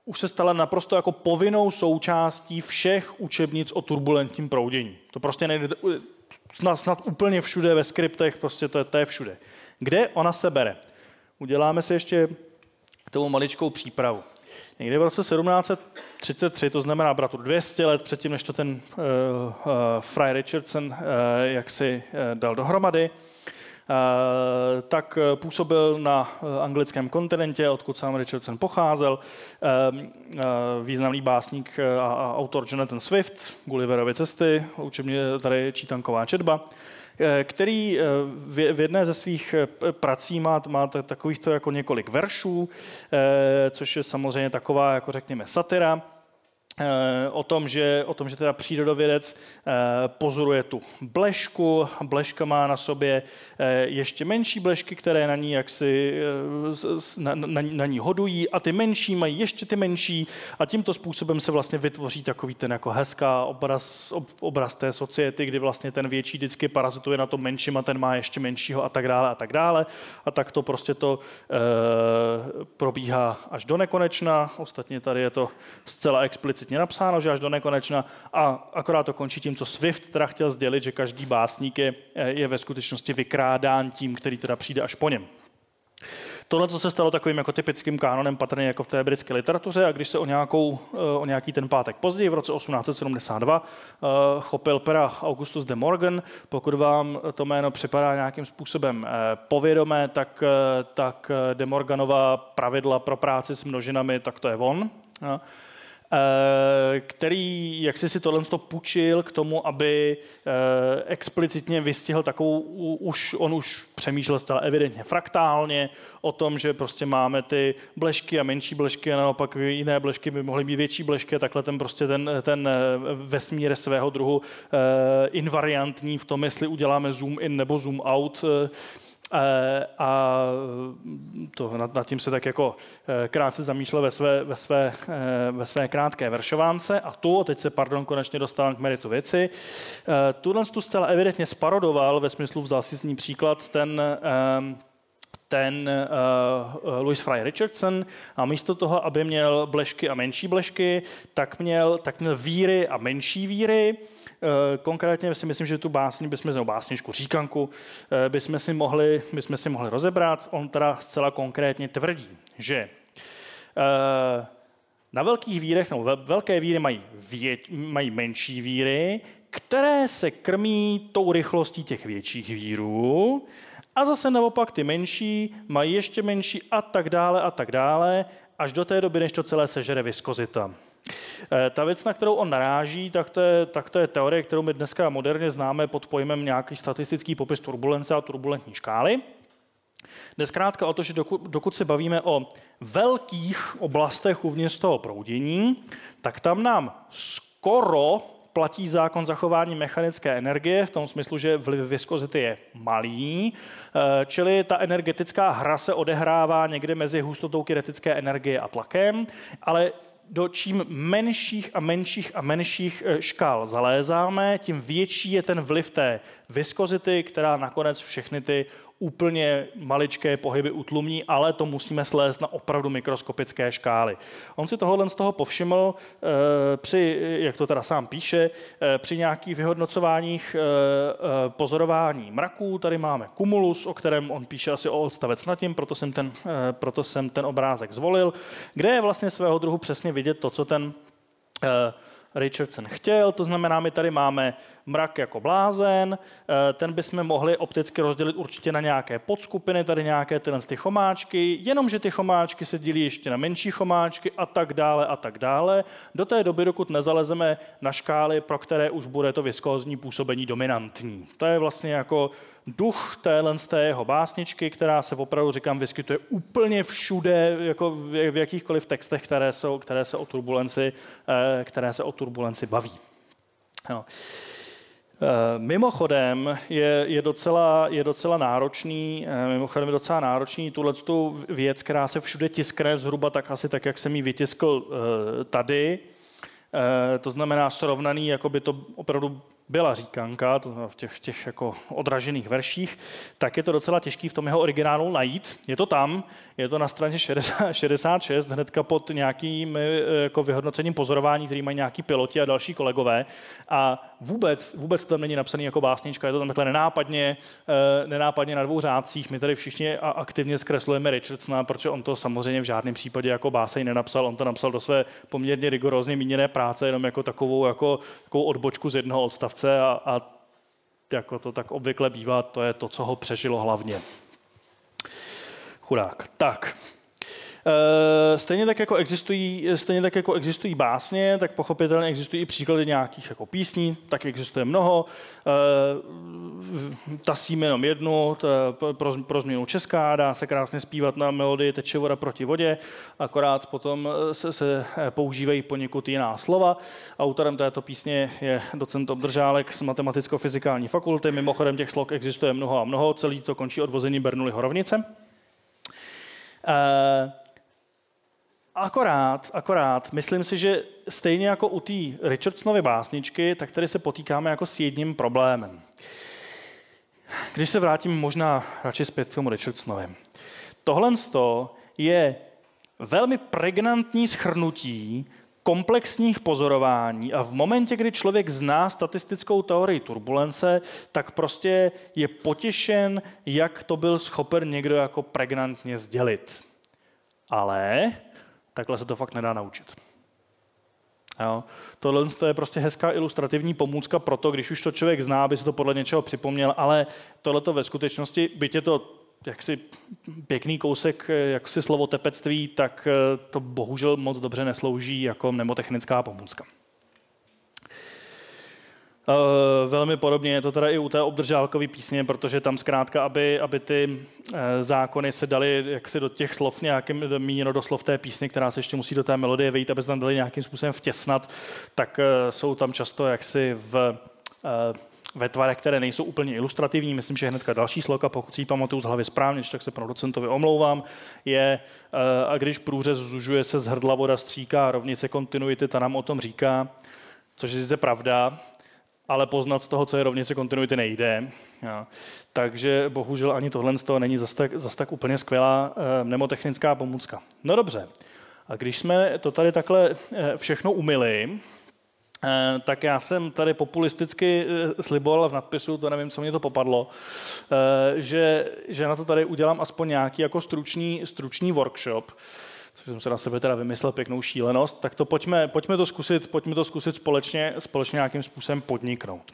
už se stala naprosto jako povinnou součástí všech učebnic o turbulentním proudění. To prostě nejde snad, snad úplně všude ve skriptech, prostě to, to je všude. Kde ona se bere? Uděláme si ještě k tomu maličkou přípravu. Někdy v roce 1733, to znamená bratru 200 let předtím, než to ten uh, uh, Fry Richardson uh, jak si uh, dal dohromady, uh, tak působil na anglickém kontinentě, odkud sám Richardson pocházel. Významný básník a autor Jonathan Swift, Gulliverovy cesty, učebně tady čítanková četba. Eh, který eh, v jedné ze svých eh, prací má, má takovýchto jako několik veršů, což je samozřejmě taková, jako řekněme, satira. Eh, o tom, že, o tom, že teda přírodovědec eh, pozoruje tu blešku. Bleška má na sobě eh, ještě menší blešky, které na ní jaksi na, na, na ní hodují a ty menší mají ještě ty menší a tímto způsobem se vlastně vytvoří takový ten jako hezká obraz, obraz té society, kdy vlastně ten větší vždycky parazituje na tom menším a ten má ještě menšího a tak dále a tak dále. A tak to prostě to e, probíhá až do nekonečna. Ostatně tady je to zcela explicitně explicitně napsáno, že až do nekonečna a akorát to končí tím, co Swift teda chtěl sdělit, že každý básník je, je ve skutečnosti vykrádán tím, který teda přijde až po něm. Tohle co se stalo takovým jako typickým kánonem patrně jako v té britské literatuře a když se o, nějakou, o nějaký ten pátek později v roce 1872 chopil pera Augustus de Morgan, pokud vám to jméno připadá nějakým způsobem povědomé, tak, tak de Morganova pravidla pro práci s množinami, tak to je on. Eh, který jak si si tohle to půjčil k tomu, aby eh, explicitně vystihl takovou, už, on už přemýšlel zcela evidentně fraktálně o tom, že prostě máme ty blešky a menší blešky a naopak jiné blešky by mohly být větší blešky a takhle ten prostě ten, ten eh, vesmír svého druhu invariantní v tom, jestli uděláme zoom in nebo zoom out, a to, nad, nad tím se tak jako eh, krátce zamýšlel ve své, ve své, eh, ve své krátké veršovánce. A tu, teď se, pardon, konečně dostávám k meritu věci, tuhle tu zcela evidentně sparodoval, ve smyslu vzal si z ní příklad ten ten uh, Louis Fry Richardson a místo toho, aby měl blešky a menší blešky, tak měl, tak měl víry a menší víry. Uh, konkrétně si myslím, že tu básni bychom, nebo básničku, říkanku, uh, bychom si, mohli, bychom si mohli rozebrat. On teda zcela konkrétně tvrdí, že uh, na velkých vírech, nebo velké víry mají, vě, mají menší víry, které se krmí tou rychlostí těch větších vírů a zase naopak ty menší mají ještě menší a tak dále a tak dále, až do té doby, než to celé sežere viskozita. Eh, ta věc, na kterou on naráží, tak to, je, tak to je teorie, kterou my dneska moderně známe pod pojmem nějaký statistický popis turbulence a turbulentní škály. Jde zkrátka o to, že dokud, dokud se bavíme o velkých oblastech uvnitř toho proudění, tak tam nám skoro platí zákon zachování mechanické energie v tom smyslu, že vliv viskozity je malý, eh, čili ta energetická hra se odehrává někde mezi hustotou kinetické energie a tlakem, ale do čím menších a menších a menších eh, škál zalézáme, tím větší je ten vliv té viskozity, která nakonec všechny ty úplně maličké pohyby utlumní, ale to musíme slést na opravdu mikroskopické škály. On si tohohle z toho povšiml e, při, jak to teda sám píše, e, při nějakých vyhodnocováních e, pozorování mraků. Tady máme kumulus, o kterém on píše asi o odstavec nad tím, proto jsem ten, proto jsem ten obrázek zvolil, kde je vlastně svého druhu přesně vidět to, co ten Richardson chtěl, to znamená, my tady máme mrak jako blázen, eh, ten bychom mohli opticky rozdělit určitě na nějaké podskupiny, tady nějaké tyhle ty chomáčky, jenomže ty chomáčky se dělí ještě na menší chomáčky a tak dále a tak dále, do té doby, dokud nezalezeme na škály, pro které už bude to viskózní působení dominantní. To je vlastně jako duch téhle z té jeho básničky, která se opravdu, říkám, vyskytuje úplně všude, jako v, jakýchkoliv textech, které, jsou, které, se o turbulenci, eh, které se o turbulenci baví. No. Mimochodem je, je, docela, je docela náročný, eh, mimochodem je docela náročný tuhle tu věc, která se všude tiskne zhruba tak asi tak, jak jsem ji vytiskl tady. To znamená srovnaný, jako by to opravdu byla říkanka v těch, v těch jako odražených verších, tak je to docela těžký v tom jeho originálu najít. Je to tam, je to na straně 60, 66, hnedka pod nějakým eh, jako vyhodnocením pozorování, který mají nějaký piloti a další kolegové. A vůbec, vůbec to tam není napsané jako básnička, je to tam takhle nenápadně, eh, nenápadně na dvou řádcích. My tady všichni aktivně zkreslujeme Richardsona, protože on to samozřejmě v žádném případě jako básej nenapsal, on to napsal do své poměrně rigorózně míněné práce, jenom jako takovou, jako, takovou odbočku z jednoho odstavce chce a, a jako to tak obvykle bývá, to je to, co ho přežilo hlavně. Chudák. Tak, stejně tak, jako existují, stejně tak jako existují básně, tak pochopitelně existují i příklady nějakých jako písní, tak existuje mnoho. Eh, tasíme jenom jednu, pro, pro změnu česká, dá se krásně zpívat na melodii Teče voda proti vodě, akorát potom se, se používají poněkud jiná slova. Autorem této písně je docent Obdržálek z Matematicko-fyzikální fakulty. Mimochodem těch slok existuje mnoho a mnoho, celý to končí odvození Bernoulli Horovnice. Uh, Akorát, akorát, myslím si, že stejně jako u té Richardsonovy básničky, tak tady se potýkáme jako s jedním problémem. Když se vrátím možná radši zpět k tomu Richardsonovi. Tohle je velmi pregnantní schrnutí komplexních pozorování a v momentě, kdy člověk zná statistickou teorii turbulence, tak prostě je potěšen, jak to byl schopen někdo jako pregnantně sdělit. Ale takhle se to fakt nedá naučit. Jo. Tohle je prostě hezká ilustrativní pomůcka pro to, když už to člověk zná, aby si to podle něčeho připomněl, ale tohle to ve skutečnosti, byť je to jaksi pěkný kousek, jaksi slovotepectví, tak eh, to bohužel moc dobře neslouží jako mnemotechnická pomůcka. Eh, velmi podobně je to teda i u té obdržálkové písně, protože tam zkrátka, aby, aby ty eh, zákony se daly jaksi do těch slov nějakým míněno do slov té písně, která se ještě musí do té melodie vejít, aby se tam dali nějakým způsobem vtěsnat, tak jsou tam často jaksi v ve tvarech, které nejsou úplně ilustrativní. Myslím, že hnedka další sloka, pokud si ji pamatuju z hlavy správně, tak se panu docentovi omlouvám, je, eh, a když průřez zužuje se z hrdla voda stříká, rovnice kontinuity, ta nám o tom říká, což je sice pravda, ale poznat z toho, co je rovnice kontinuity, nejde. Ja. Takže bohužel ani tohle z toho není zas tak, zas tak úplně skvělá e, mnemotechnická pomůcka. No dobře, a když jsme to tady takhle e, všechno umili, Eh, tak já jsem tady populisticky eh, sliboval v nadpisu, to nevím, co mě to popadlo, eh, že, že na to tady udělám aspoň nějaký jako stručný, stručný workshop, což jsem se na sebe teda vymyslel pěknou šílenost, tak to pojďme, pojďme to zkusit, pojďme to zkusit společně, společně nějakým způsobem podniknout.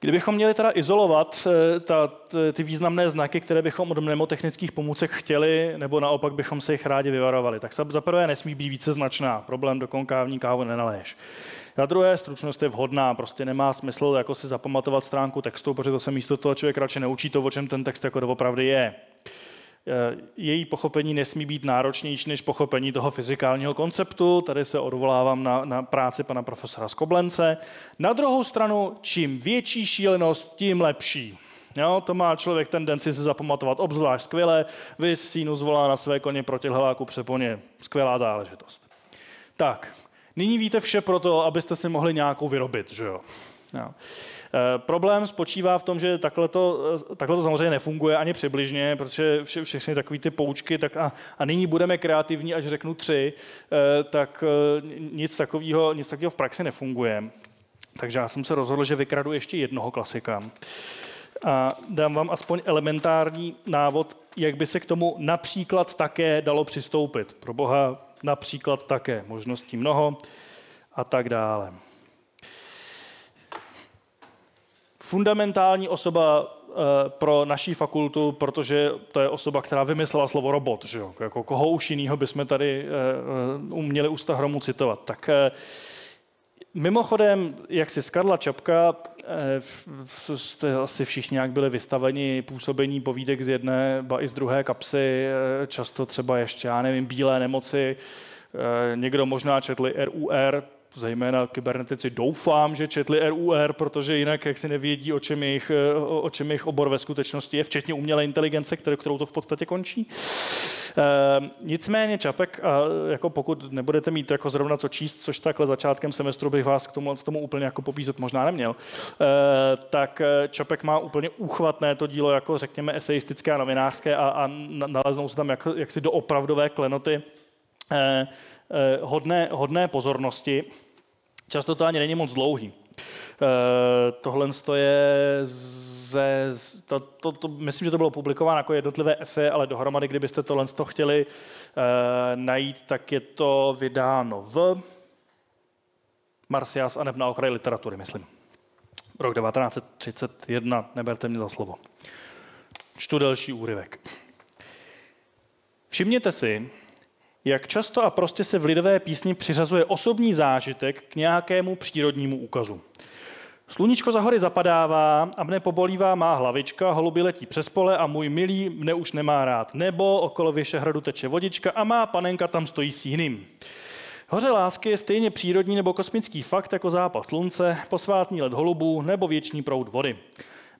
Kdybychom měli teda izolovat eh, ta, ty významné znaky, které bychom od mnemotechnických pomůcek chtěli, nebo naopak bychom se jich rádi vyvarovali, tak za prvé nesmí být více značná. Problém do konkávní kávu nenaléješ. Za druhé, stručnost je vhodná, prostě nemá smysl jako si zapamatovat stránku textu, protože to se místo toho člověk radši neučí to, o čem ten text jako doopravdy je. Eh, její pochopení nesmí být náročnější než pochopení toho fyzikálního konceptu. Tady se odvolávám na, na práci pana profesora Skoblence. Na druhou stranu, čím větší šílenost, tím lepší. Jo, to má člověk tendenci si zapamatovat obzvlášť skvěle. Vy sinus volá na své koně proti hlaváku přeponě. Skvělá záležitost. Tak, nyní víte vše pro to, abyste si mohli nějakou vyrobit. Že jo? Jo. Eh, problém spočívá v tom, že takhle to, eh, takhle to samozřejmě nefunguje ani přibližně, protože vše, všechny takové ty poučky, tak a, a nyní budeme kreativní, až řeknu tři, eh, tak nic takového, nic takového v praxi nefunguje. Takže já jsem se rozhodl, že vykradu ještě jednoho klasika. A dám vám aspoň elementární návod, jak by se k tomu například také dalo přistoupit. Pro boha například také, možností mnoho a tak dále fundamentální osoba eh, pro naší fakultu, protože to je osoba, která vymyslela slovo robot. Že jo? Jako koho už jiného bychom tady eh, eh, uměli ústa hromu citovat. Tak mimochodem, jak si Karla Čapka, jste asi všichni nějak byli vystaveni působení povídek z jedné, ba i z druhé kapsy, často třeba ještě, já nevím, bílé nemoci, někdo možná četli RUR, zejména kybernetici doufám, že četli RUR, protože jinak jak si nevědí, o čem jejich, o čem jejich obor ve skutečnosti je, včetně umělé inteligence, kterou to v podstatě končí. E, nicméně Čapek, a jako pokud nebudete mít jako zrovna co číst, což takhle začátkem semestru bych vás k tomu, k tomu úplně jako popízet možná neměl, e, tak Čapek má úplně úchvatné to dílo jako řekněme eseistické a novinářské a, a naleznou se tam jak, jaksi do opravdové klenoty. E, hodné, hodné pozornosti. Často to ani není moc dlouhý. Eh, tohle je ze, to, to, to, myslím, že to bylo publikováno jako jednotlivé eseje, ale dohromady, kdybyste tohle to chtěli uh, najít, tak je to vydáno v Marcias a na okraji literatury, myslím. Rok 1931, neberte mě za slovo. Čtu další úryvek. Všimněte si, jak často a prostě se v lidové písni přiřazuje osobní zážitek k nějakému přírodnímu úkazu. Sluníčko za hory zapadává a mne pobolívá má hlavička, holuby letí přes pole a můj milý mne už nemá rád. Nebo okolo Věšehradu teče vodička a má panenka tam stojí s jiným. Hoře lásky je stejně přírodní nebo kosmický fakt jako západ slunce, posvátný let holubů nebo věčný proud vody.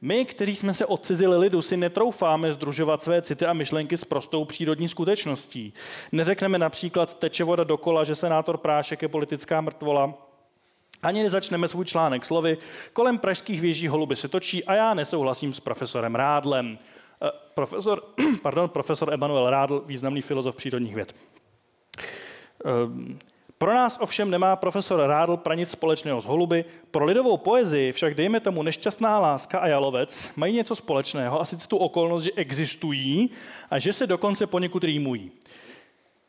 My, kteří jsme se odcizili lidu, si netroufáme združovat své city a myšlenky s prostou přírodní skutečností. Neřekneme například teče voda dokola, že senátor Prášek je politická mrtvola, ani nezačneme svůj článek slovy, kolem pražských věží holuby se točí a já nesouhlasím s profesorem Rádlem. Eh, profesor, pardon, profesor Emanuel Rádl, významný filozof přírodních věd. Eh, Pro nás ovšem nemá profesor Rádl pranic společného s holuby, pro lidovou poezii však dejme tomu nešťastná láska a jalovec mají něco společného a sice tu okolnost, že existují a že se dokonce poněkud rýmují.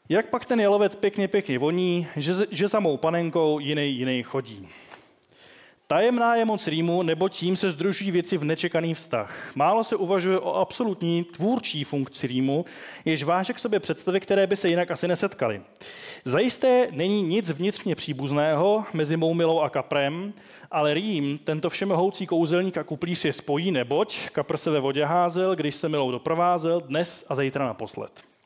Jak pak ten jalovec pěkně pěkně voní, že, že za mou panenkou jiný jiný chodí. Tajemná je moc rýmu, nebo tím se združují věci v nečekaný vztah. Málo se uvažuje o absolutní tvůrčí funkci rýmu, jež váže k sobě představy, které by se jinak asi nesetkaly. Zajisté není nic vnitřně příbuzného mezi mou milou a kaprem, ale rým, tento všemohoucí kouzelník a kuplíř je spojí, neboť kapr se ve vodě házel, když se milou doprovázel, dnes a zítra naposled.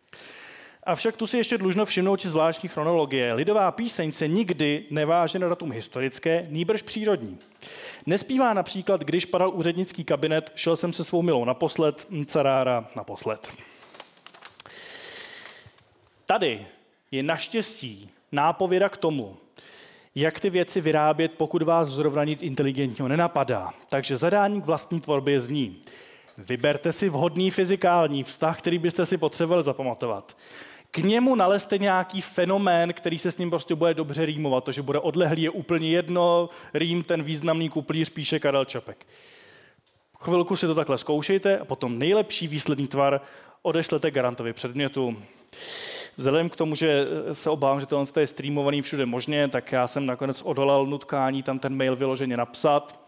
Avšak tu si ještě dlužno všimnout zvláštní chronologie. Lidová píseň se nikdy neváže na datum historické, nýbrž přírodní. Nespívá například, když padal úřednický kabinet, šel jsem se svou milou naposled, carára naposled. Tady je naštěstí nápověda k tomu, jak ty věci vyrábět, pokud vás zrovna nic inteligentního nenapadá. Takže zadání k vlastní tvorbě zní. Vyberte si vhodný fyzikální vztah, který byste si potřebovali zapamatovat k němu nalezte nějaký fenomén, který se s ním prostě bude dobře rýmovat. To, že bude odlehlý, je úplně jedno. Rým ten významný kuplíř píše Karel Čapek. Chvilku si to takhle zkoušejte a potom nejlepší výsledný tvar odešlete garantovi předmětu. Vzhledem k tomu, že se obávám, že tohle je streamovaný všude možně, tak já jsem nakonec odolal nutkání tam ten mail vyloženě napsat,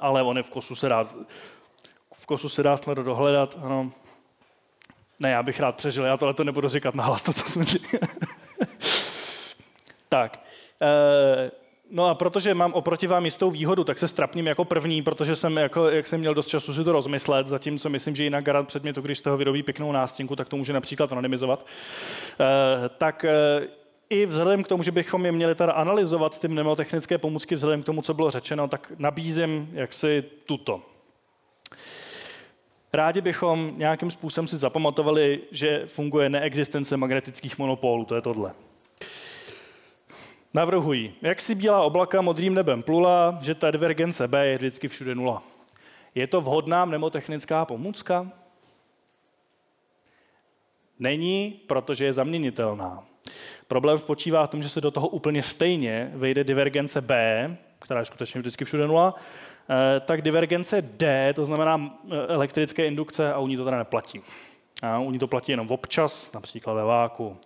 ale on je v kosu se dá, v kosu se dá snad dohledat. Ano. Ne, já bych rád přežil, já tohle to nebudu říkat nahlas, to, co jsme Tak, e, no a protože mám oproti vám jistou výhodu, tak se strapním jako první, protože jsem, jako, jak jsem měl dost času si to rozmyslet, zatímco myslím, že jinak garant předmětu, když z toho vyrobí pěknou nástěnku, tak to může například anonymizovat. E, tak e, i vzhledem k tomu, že bychom je měli teda analyzovat ty mnemotechnické pomůcky, vzhledem k tomu, co bylo řečeno, tak nabízím jaksi tuto. Rádi bychom nějakým způsobem si zapamatovali, že funguje neexistence magnetických monopolů. To je tohle. Navrhuji, jak si bílá oblaka modrým nebem plula, že ta divergence B je vždycky všude nula. Je to vhodná mnemotechnická pomůcka? Není, protože je zaměnitelná. Problém spočívá v tom, že se do toho úplně stejně vejde divergence B, která je skutečně vždycky všude nula, tak divergence D, to znamená eh, elektrické indukce, a u ní to teda neplatí. A u ní to platí jenom občas, například ve váku.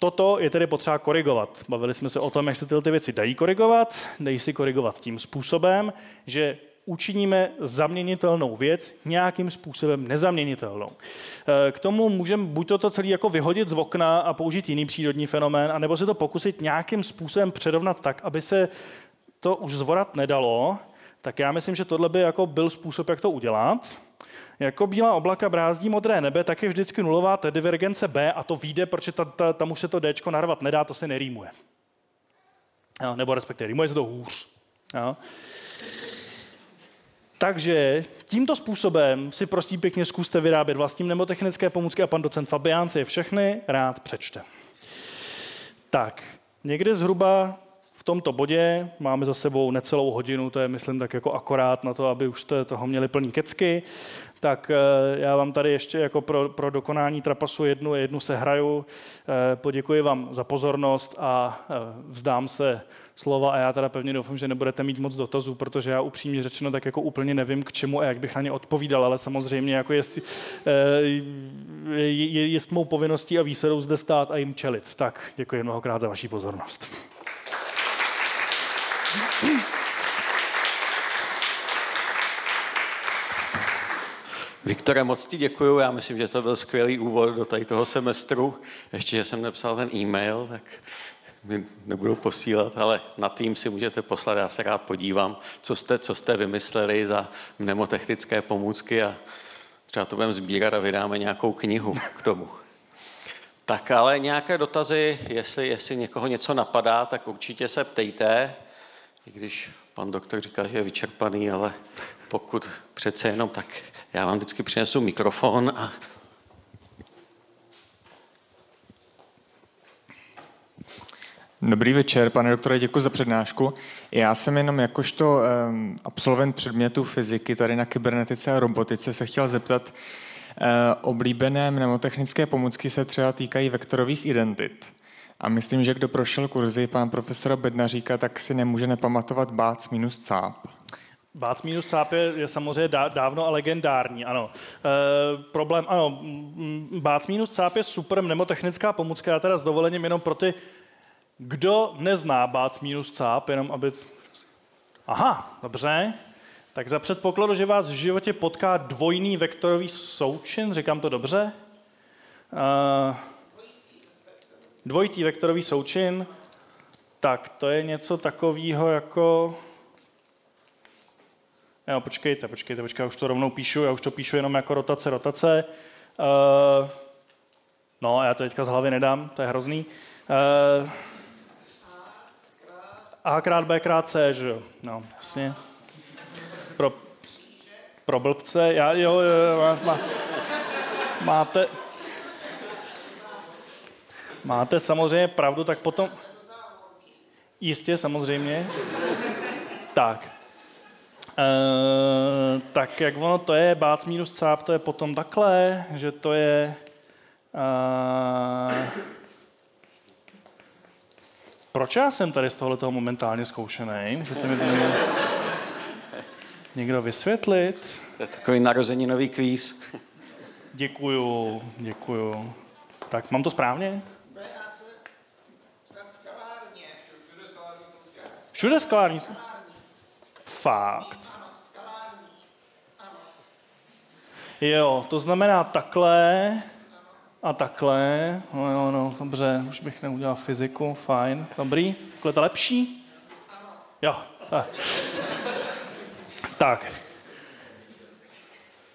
Toto je tedy potřeba korigovat. Bavili jsme se o tom, jak se tyhle ty věci dají korigovat. Dají si korigovat tím způsobem, že učiníme zaměnitelnou věc nějakým způsobem nezaměnitelnou. Eh, k tomu můžeme buď to celé jako vyhodit z okna a použít jiný přírodní fenomén, anebo se to pokusit nějakým způsobem předovnat tak, aby se to už zvorat nedalo, tak já myslím, že tohle by jako byl způsob, jak to udělat. Jako bílá oblaka brázdí modré nebe, tak je vždycky nulová ta divergence B a to vyjde, protože ta, ta, tam už se to D narvat nedá, to se nerýmuje. Jo, nebo respektive rýmuje se to hůř. Jo. Takže tímto způsobem si prostě pěkně zkuste vyrábět vlastní mnemotechnické pomůcky a pan docent Fabián si je všechny rád přečte. Tak, někde zhruba tomto bodě máme za sebou necelou hodinu, to je myslím tak jako akorát na to, aby už jste toho měli plný kecky. Tak eh, já vám tady ještě jako pro, pro dokonání trapasu jednu, jednu se hraju. Eh, poděkuji vám za pozornost a eh, vzdám se slova a já teda pevně doufám, že nebudete mít moc dotazů, protože já upřímně řečeno tak jako úplně nevím k čemu a jak bych na ně odpovídal, ale samozřejmě jako jest, je, je, je mou povinností a výsadou zde stát a jim čelit. Tak děkuji mnohokrát za vaši pozornost. Viktore, moc ti děkuju. Já myslím, že to byl skvělý úvod do tady toho semestru. Ještě, že jsem nepsal ten e-mail, tak mi nebudu posílat, ale na tým si můžete poslat, já se rád podívám, co jste, co jste vymysleli za mnemotechnické pomůcky a třeba to budeme sbírat a vydáme nějakou knihu k tomu. Tak ale nějaké dotazy, jestli, jestli někoho něco napadá, tak určitě se ptejte i když pan doktor říkal, že je vyčerpaný, ale pokud přece jenom, tak já vám vždycky přinesu mikrofon a Dobrý večer, pane doktore, děkuji za přednášku. Já jsem jenom jakožto absolvent předmětu fyziky tady na kybernetice a robotice se chtěl zeptat, uh, oblíbené mnemotechnické pomůcky se třeba týkají vektorových identit. A myslím, že kdo prošel kurzy pana profesora Bednaříka, tak si nemůže nepamatovat bác minus cáp. Bác minus cáp je, je samozřejmě dávno a legendární, ano. E, problém, ano, bác minus cáp je super mnemotechnická pomůcka, já teda s dovolením jenom pro ty, kdo nezná bác minus cáp, jenom aby... Aha, dobře. Tak za předpokladu, že vás v životě potká dvojný vektorový součin, říkám to dobře? E, dvojitý vektorový součin, tak to je něco takového jako Jo, počkejte, počkejte, počkejte, já už to rovnou píšu, já už to píšu jenom jako rotace, rotace. Uh, no, já to teďka z hlavy nedám, to je hrozný. Uh, A krát B krát C, že jo? No, jasně. Pro, pro blbce, já, jo, jo, má, má, máte, máte samozřejmě pravdu, tak potom... Jistě, samozřejmě. Tak, Uh, tak jak ono to je, bác minus cáp, to je potom takhle, že to je... Uh, proč já jsem tady z tohoto momentálně zkoušený? Můžete mi to někdo vysvětlit? To je takový narozeninový kvíz. Děkuju, děkuju. Tak mám to správně? Všude skalární. Fakt. Jo, to znamená takhle a takhle. No jo, no, dobře, už bych neudělal fyziku, fajn, dobrý. Takhle to lepší? Jo, tak. tak.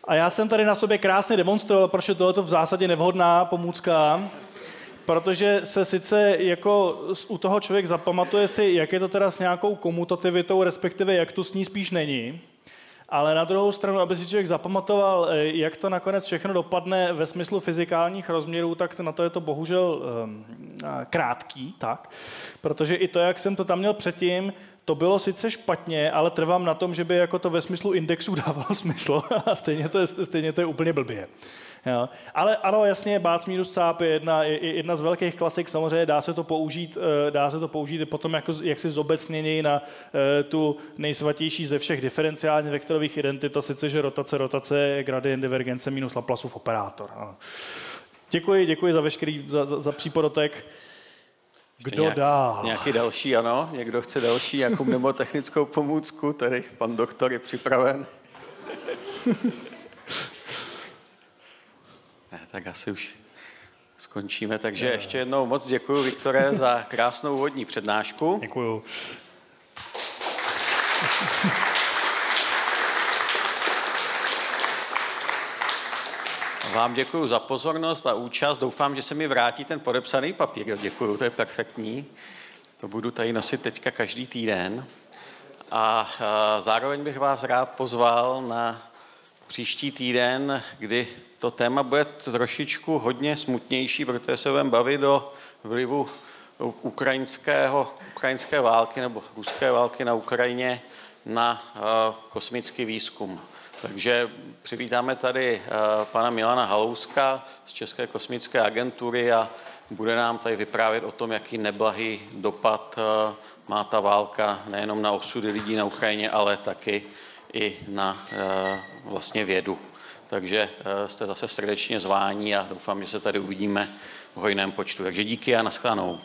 A já jsem tady na sobě krásně demonstroval, proč je tohoto v zásadě nevhodná pomůcka, protože se sice jako u toho člověk zapamatuje si, jak je to teda s nějakou komutativitou, respektive jak to s ní spíš není, ale na druhou stranu, aby si člověk zapamatoval, eh, jak to nakonec všechno dopadne ve smyslu fyzikálních rozměrů, tak na to je to bohužel um, krátký, tak. Protože i to, jak jsem to tam měl předtím, to bylo sice špatně, ale trvám na tom, že by jako to ve smyslu indexu dávalo smysl a stejně to je, stejně to je úplně blbě. Jo. Ale ano, jasně, bác minus cáp je jedna, je jedna z velkých klasik, samozřejmě dá se to použít, eh, dá se to použít potom jako, jak si zobecněněji na eh, tu nejsvatější ze všech diferenciálně vektorových identit, a sice, že rotace, rotace gradient divergence minus Laplaceův operátor. Ano. Děkuji, děkuji za veškerý, za, za, za přípodotek. Kdo nějak, dál? Nějaký další, ano? Někdo chce další, jakou mnemotechnickou pomůcku? Tady pan doktor je připraven. Ne, tak asi už skončíme. Takže ještě jednou moc děkuji, Viktore, za krásnou úvodní přednášku. Děkuji. Vám děkuji za pozornost a účast. Doufám, že se mi vrátí ten podepsaný papír. Děkuji, to je perfektní. To budu tady nosit teďka každý týden. A zároveň bych vás rád pozval na příští týden, kdy to téma bude trošičku hodně smutnější, protože se budeme bavit o vlivu ukrajinského, ukrajinské války nebo ruské války na Ukrajině na kosmický výzkum. Takže přivítáme tady uh, pana Milana Halouska z České kosmické agentury a bude nám tady vyprávět o tom, jaký neblahý dopad uh, má ta válka nejenom na osudy lidí na Ukrajině, ale taky i na vlastně vědu. Takže eh, jste zase srdečně zváni a doufám, že se tady uvidíme v hojném počtu. Takže díky a nashledanou.